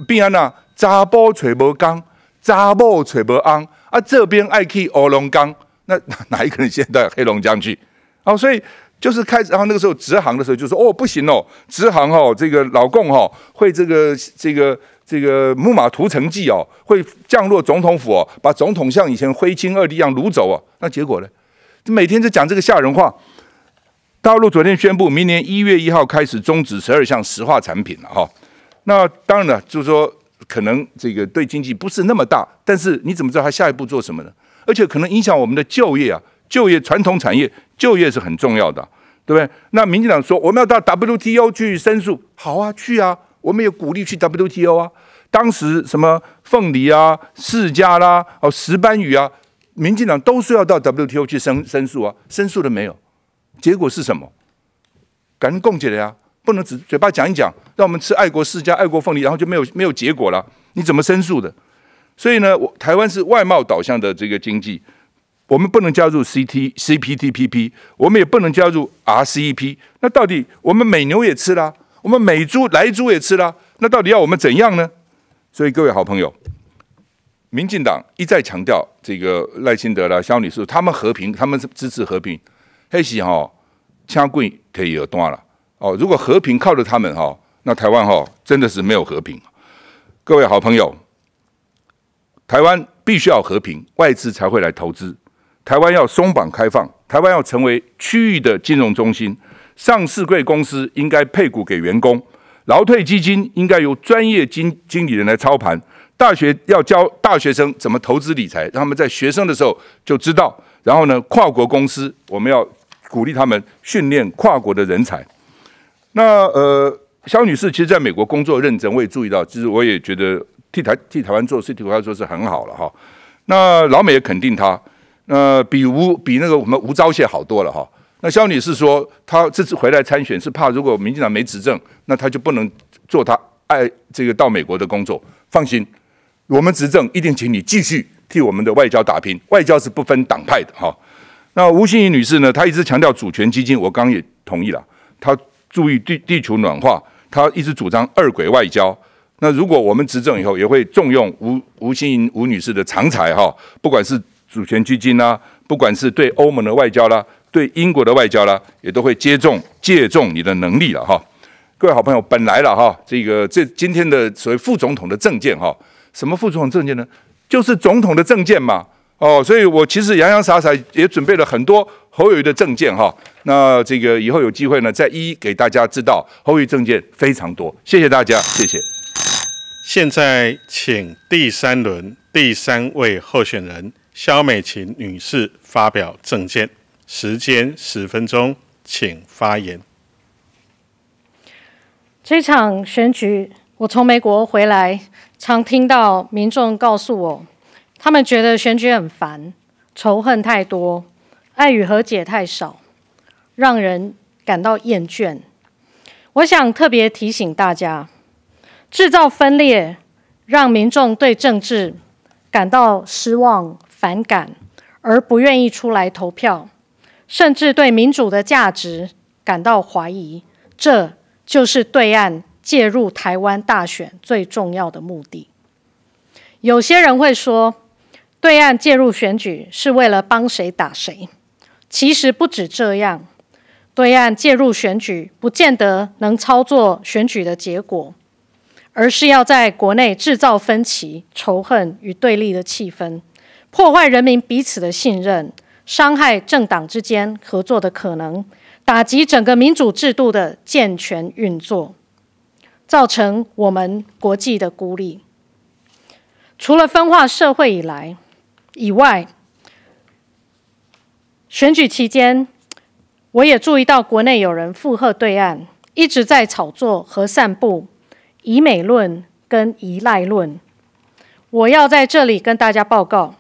[SPEAKER 3] 变安呐，查甫揣无刚，查某揣无昂，啊，这边爱去黑龙江，那 <laughs> 哪一个人现在到黑龙江去？哦，所以就是开始，然后那个时候直航的时候就说，哦，不行哦，直航哦，这个老共哈会这个这个这个木马屠城记哦，会降落总统府哦，把总统像以前徽钦二帝一样掳走哦，那结果呢？每天就讲这个吓人话。大陆昨天宣布，明年一月一号开始终止十二项石化产品了哈。那当然了，就是说可能这个对经济不是那么大，但是你怎么知道他下一步做什么呢？而且可能影响我们的就业啊，就业传统产业就业是很重要的，对不对？那民进党说我们要到 WTO 去申诉，好啊，去啊，我们也鼓励去 WTO 啊。当时什么凤梨啊、释迦啦、哦石斑鱼啊，民进党都是要到 WTO 去申申诉啊，申诉了没有？结果是什么？感恩共解的呀，不能只嘴巴讲一讲，让我们吃爱国世家、爱国凤梨，然后就没有没有结果了。你怎么申诉的？所以呢，我台湾是外贸导向的这个经济，我们不能加入 CT、CPTPP，我们也不能加入 RCEP。那到底我们美牛也吃了，我们美猪、来猪也吃了，那到底要我们怎样呢？所以各位好朋友，民进党一再强调这个赖清德啦、萧女士，他们和平，他们是支持和平。黑是哈，枪棍可以有断了哦。如果和平靠着他们哈，那台湾哈真的是没有和平。各位好朋友，台湾必须要和平，外资才会来投资。台湾要松绑开放，台湾要成为区域的金融中心。上市贵公司应该配股给员工，劳退基金应该由专业经经理人来操盘。大学要教大学生怎么投资理财，让他们在学生的时候就知道。然后呢，跨国公司我们要。鼓励他们训练跨国的人才。那呃，肖女士其实在美国工作认真，我也注意到，其实我也觉得替台替台湾做事，替台湾做是很好了哈。那老美也肯定她，那比吴比那个我们吴钊燮好多了哈。那肖女士说，她这次回来参选是怕如果民进党没执政，那她就不能做她爱这个到美国的工作。放心，我们执政一定请你继续替我们的外交打拼，外交是不分党派的哈。那吴欣怡女士呢？她一直强调主权基金，我刚刚也同意了。她注意地地球暖化，她一直主张二轨外交。那如果我们执政以后，也会重用吴吴欣怡吴女士的长才哈，不管是主权基金啦，不管是对欧盟的外交啦，对英国的外交啦，也都会接重借重你的能力了哈。各位好朋友，本来了哈，这个这今天的所谓副总统的证件哈，什么副总统证件呢？就是总统的证件嘛。哦，所以我其实洋洋洒洒也准备了很多侯友谊的证件哈。那这个以后有机会呢，再一一给大家知道侯友谊证件非常多。谢谢大家，谢谢。
[SPEAKER 1] 现在请第三轮第三位候选人肖美琴女士发表证件，时间十分钟，请发言。
[SPEAKER 4] 这场选举，我从美国回来，常听到民众告诉我。他们觉得选举很烦，仇恨太多，爱与和解太少，让人感到厌倦。我想特别提醒大家，制造分裂，让民众对政治感到失望、反感，而不愿意出来投票，甚至对民主的价值感到怀疑。这就是对岸介入台湾大选最重要的目的。有些人会说。对岸介入选举是为了帮谁打谁？其实不止这样，对岸介入选举不见得能操作选举的结果，而是要在国内制造分歧、仇恨与对立的气氛，破坏人民彼此的信任，伤害政党之间合作的可能，打击整个民主制度的健全运作，造成我们国际的孤立。除了分化社会以来，以外，选举期间，我也注意到国内有人附和对岸，一直在炒作和散布以美论跟依赖论。我要在这里跟大家报告，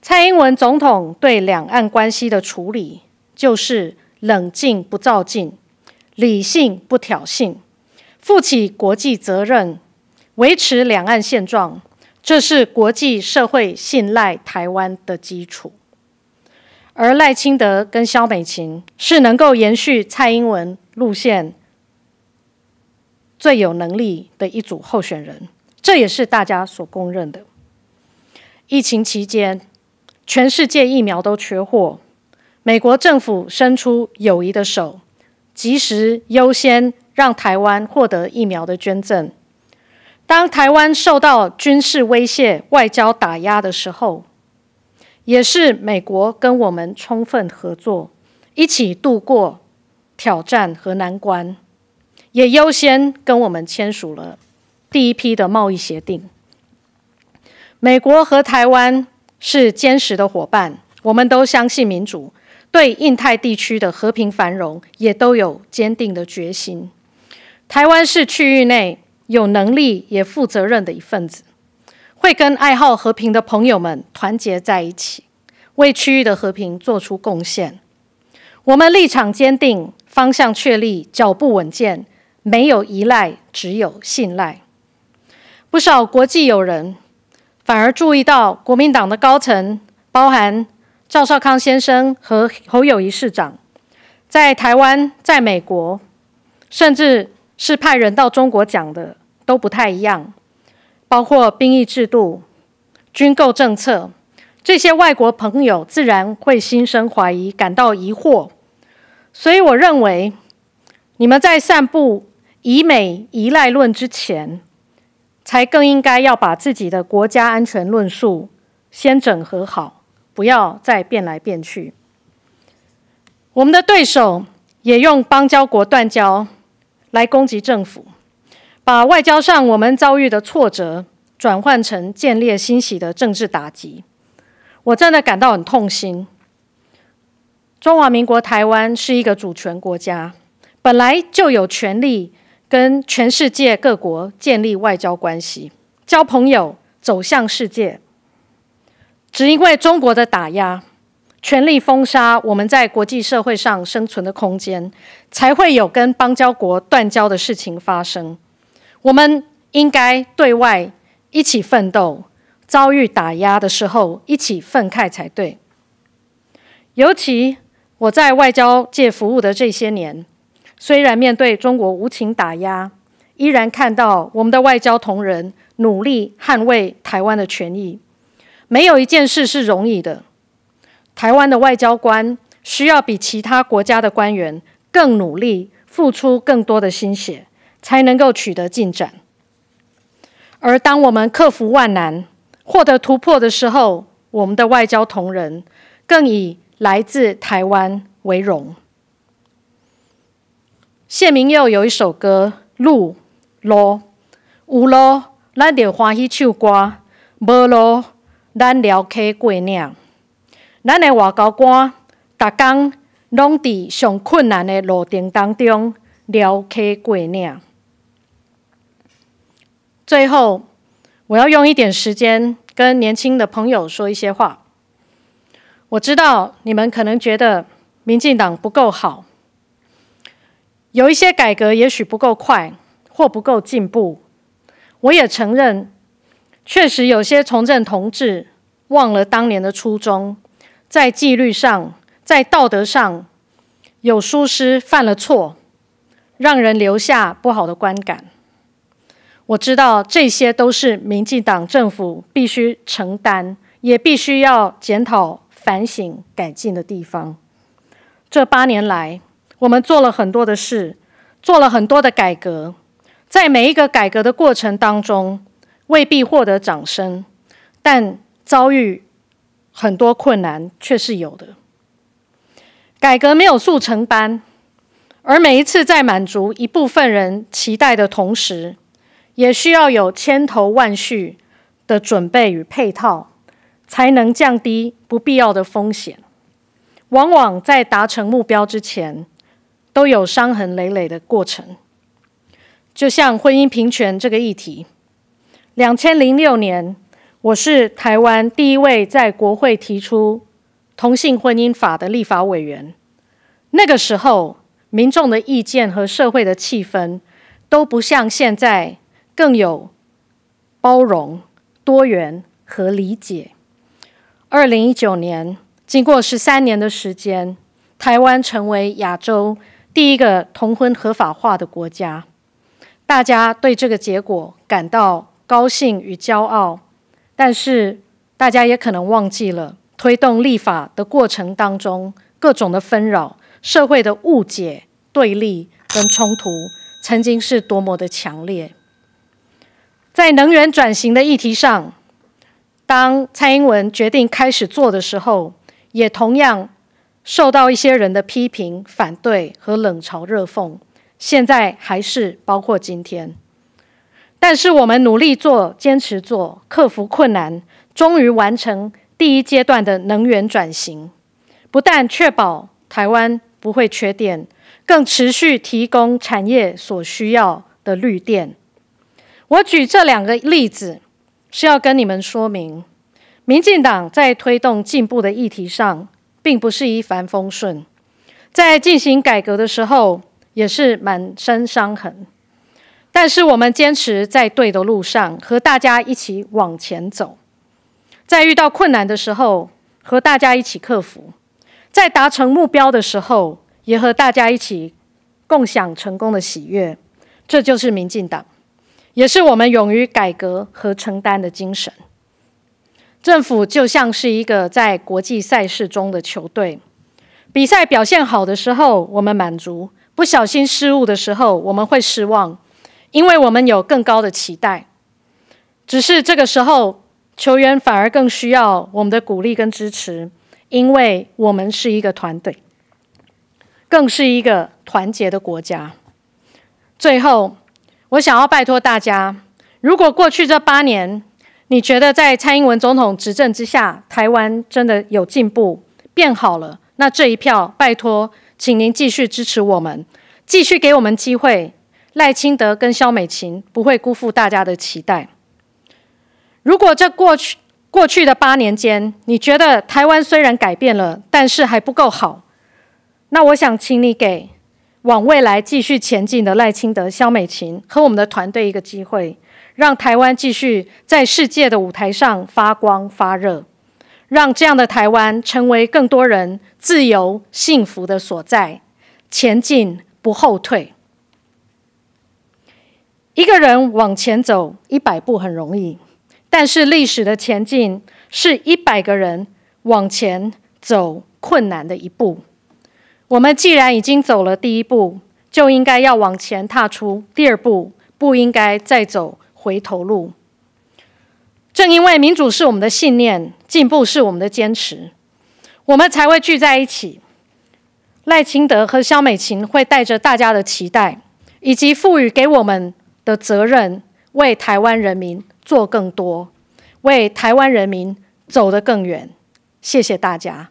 [SPEAKER 4] 蔡英文总统对两岸关系的处理，就是冷静不躁进，理性不挑衅，负起国际责任，维持两岸现状，这是国际社会信赖台湾的基础。而赖清德跟萧美琴是能够延续蔡英文路线最有能力的一组候选人，这也是大家所公认的。疫情期间，全世界疫苗都缺货，美国政府伸出友谊的手，及时优先让台湾获得疫苗的捐赠。当台湾受到军事威胁、外交打压的时候，也是美国跟我们充分合作，一起度过挑战和难关，也优先跟我们签署了第一批的贸易协定。美国和台湾是坚实的伙伴，我们都相信民主，对印太地区的和平繁荣也都有坚定的决心。台湾是区域内有能力也负责任的一份子。会跟爱好和平的朋友们团结在一起，为区域的和平做出贡献。我们立场坚定，方向确立，脚步稳健，没有依赖，只有信赖。不少国际友人反而注意到，国民党的高层，包含赵少康先生和侯友谊市长，在台湾、在美国，甚至是派人到中国讲的，都不太一样。包括兵役制度、军购政策，这些外国朋友自然会心生怀疑，感到疑惑。所以，我认为你们在散布以美依赖论之前，才更应该要把自己的国家安全论述先整合好，不要再变来变去。我们的对手也用邦交国断交来攻击政府。把外交上我们遭遇的挫折转换成建立欣喜的政治打击，我真的感到很痛心。中华民国台湾是一个主权国家，本来就有权利跟全世界各国建立外交关系、交朋友、走向世界。只因为中国的打压、权力封杀我们在国际社会上生存的空间，才会有跟邦交国断交的事情发生。我们应该对外一起奋斗，遭遇打压的时候一起愤慨才对。尤其我在外交界服务的这些年，虽然面对中国无情打压，依然看到我们的外交同仁努力捍卫台湾的权益。没有一件事是容易的，台湾的外交官需要比其他国家的官员更努力，付出更多的心血。才能够取得进展。而当我们克服万难、获得突破的时候，我们的外交同仁更以来自台湾为荣。谢明佑有一首歌《路路有路，咱就欢喜唱歌；无路，咱聊起过岭。咱的外交官，逐工拢伫上困难的路程当中聊起过岭。最后，我要用一点时间跟年轻的朋友说一些话。我知道你们可能觉得民进党不够好，有一些改革也许不够快或不够进步。我也承认，确实有些从政同志忘了当年的初衷，在纪律上、在道德上有疏失，犯了错，让人留下不好的观感。我知道这些都是民进党政府必须承担，也必须要检讨、反省、改进的地方。这八年来，我们做了很多的事，做了很多的改革，在每一个改革的过程当中，未必获得掌声，但遭遇很多困难却是有的。改革没有速成班，而每一次在满足一部分人期待的同时，也需要有千头万绪的准备与配套，才能降低不必要的风险。往往在达成目标之前，都有伤痕累累的过程。就像婚姻平权这个议题，两千零六年我是台湾第一位在国会提出同性婚姻法的立法委员。那个时候，民众的意见和社会的气氛都不像现在更有包容、多元和理解。二零一九年，经过十三年的时间，台湾成为亚洲第一个同婚合法化的国家。大家对这个结果感到高兴与骄傲，但是大家也可能忘记了推动立法的过程当中各种的纷扰、社会的误解、对立跟冲突，曾经是多么的强烈。在能源转型的议题上，当蔡英文决定开始做的时候，也同样受到一些人的批评、反对和冷嘲热讽。现在还是包括今天，但是我们努力做，坚持做，克服困难，终于完成第一阶段的能源转型。不但确保台湾不会缺电，更持续提供产业所需要的绿电。我举这两个例子，是要跟你们说明，民进党在推动进步的议题上，并不是一帆风顺，在进行改革的时候。也是满身伤痕，但是我们坚持在对的路上，和大家一起往前走。在遇到困难的时候，和大家一起克服；在达成目标的时候，也和大家一起共享成功的喜悦。这就是民进党，也是我们勇于改革和承担的精神。政府就像是一个在国际赛事中的球队，比赛表现好的时候，我们满足。不小心失误的时候，我们会失望，因为我们有更高的期待。只是这个时候，球员反而更需要我们的鼓励跟支持，因为我们是一个团队，更是一个团结的国家。最后，我想要拜托大家：如果过去这八年，你觉得在蔡英文总统执政之下，台湾真的有进步、变好了，那这一票，拜托。请您继续支持我们，继续给我们机会。赖清德跟萧美琴不会辜负大家的期待。如果这过去过去的八年间，你觉得台湾虽然改变了，但是还不够好，那我想请你给往未来继续前进的赖清德、萧美琴和我们的团队一个机会，让台湾继续在世界的舞台上发光发热。让这样的台湾成为更多人自由幸福的所在，前进不后退。一个人往前走一百步很容易，但是历史的前进是一百个人往前走困难的一步。我们既然已经走了第一步，就应该要往前踏出第二步，不应该再走回头路。正因为民主是我们的信念，进步是我们的坚持，我们才会聚在一起。赖清德和萧美琴会带着大家的期待，以及赋予给我们的责任，为台湾人民做更多，为台湾人民走得更远。谢谢大家。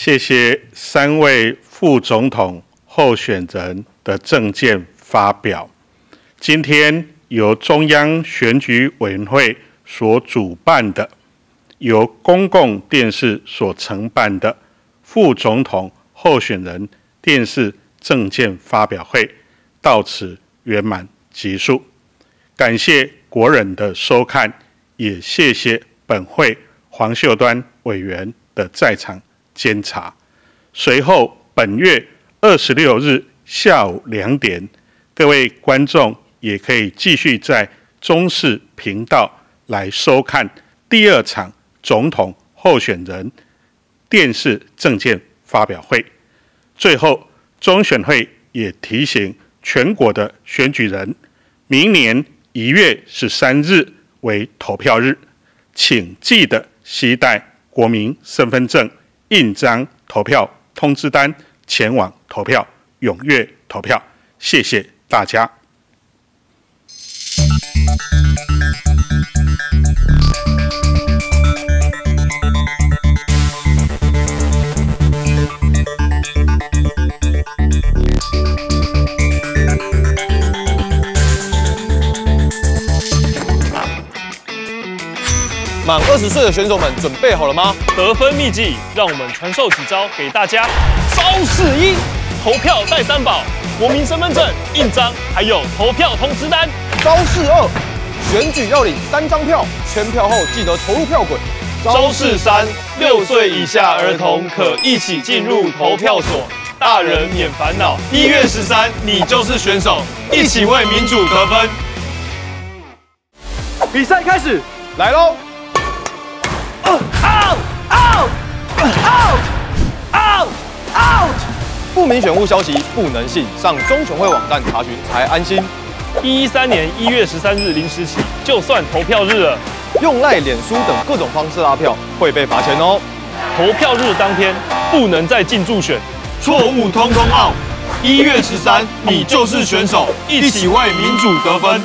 [SPEAKER 1] 谢谢三位副总统候选人的政见发表。今天由中央选举委员会。所主办的，由公共电视所承办的副总统候选人电视政见发表会到此圆满结束。感谢国人的收看，也谢谢本会黄秀端委员的在场监察。随后，本月二十六日下午两点，各位观众也可以继续在中视频道。来收看第二场总统候选人电视政见发表会。最后，中选会也提醒全国的选举人，明年一月十三日为投票日，请记得携带国民身份证、印章、投票通知单前往投票，踊跃投票。谢谢大家。
[SPEAKER 5] 十岁的选手们准备好了吗？
[SPEAKER 6] 得分秘籍，让我们传授几招给大家。招式一：投票带三宝，国民身份证、印章，还有投票通知单。
[SPEAKER 5] 招式二：选举要领三张票，全票后记得投入票滚。
[SPEAKER 6] 招式三：六岁以下儿童可一起进入投票所，大人免烦恼。一月十三，你就是选手，一起为民主得分。
[SPEAKER 5] 比赛开始，来喽！不明选务消息不能信，上中选会网站查询才安心。
[SPEAKER 6] 一三年一月十三日零时起，就算投票日了，
[SPEAKER 5] 用赖、脸书等各种方式拉票会被罚钱哦。
[SPEAKER 6] 投票日当天不能再进驻选，
[SPEAKER 5] 错误通通 out。一月十三，你就是选手，一起为民主得分。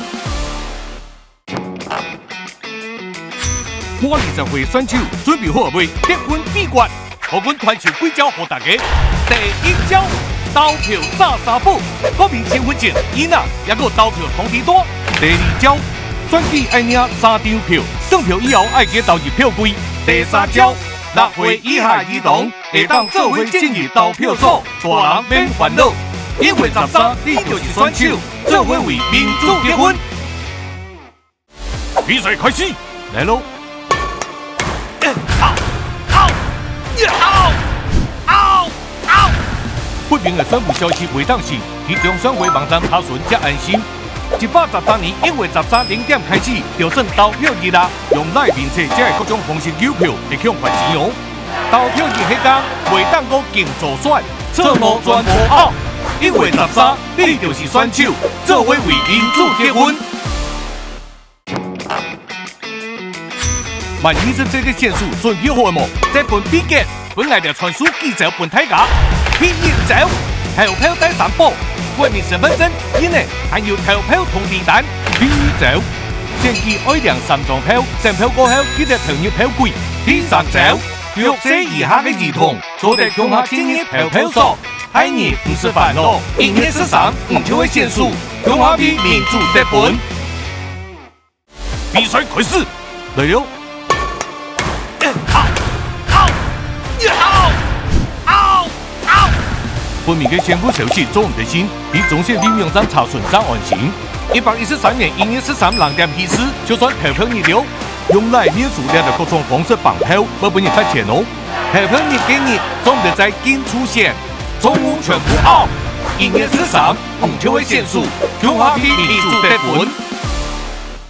[SPEAKER 7] 我二十岁选手准备好未？结婚秘诀，我阮传授几招给大家。第一招，投票炸三步，国民身份证、伊那也个投票通知单。第二招，选举。爱领三张票，上票以后爱加投入票柜。第三招，六岁以下儿童会当做伙进入投票所，大人免烦恼。一月十三，你就是选手，做为民主结婚。比赛开始，来喽！不明的选务消息未当时，去中选会网站查询才安心。一百十三年一月十三零点开始，就算投票日啦，用赖面册这各种方式邮票会向还钱哦。投票日迄天，未当我竞做选，错误全部扣。一月十三，你就是选手，做伙为民主结婚。万一是这个线数准确好么？这本笔记本来就传输记者本大家，第一招投票带三宝，国民身份证、印呢，还有投票通知单。第二招，先去爱量三张票，上票过后记得投入票柜。第三招，六岁以下的儿童坐在中华青年投票所，爱你不是烦恼，一年十三唔就会限数，中华民民主得分。比赛开始，来了。本名嘅宣布消息总唔得信，比中线领网站查询才安心。一百一十三年一月十三两点批示，就算投票日了，用来免数量的各种方式绑票，不本人发钱哦。投票日给你，总得在今出现，中午全部 o。一月十三，唔就会限数，中华民民主得分。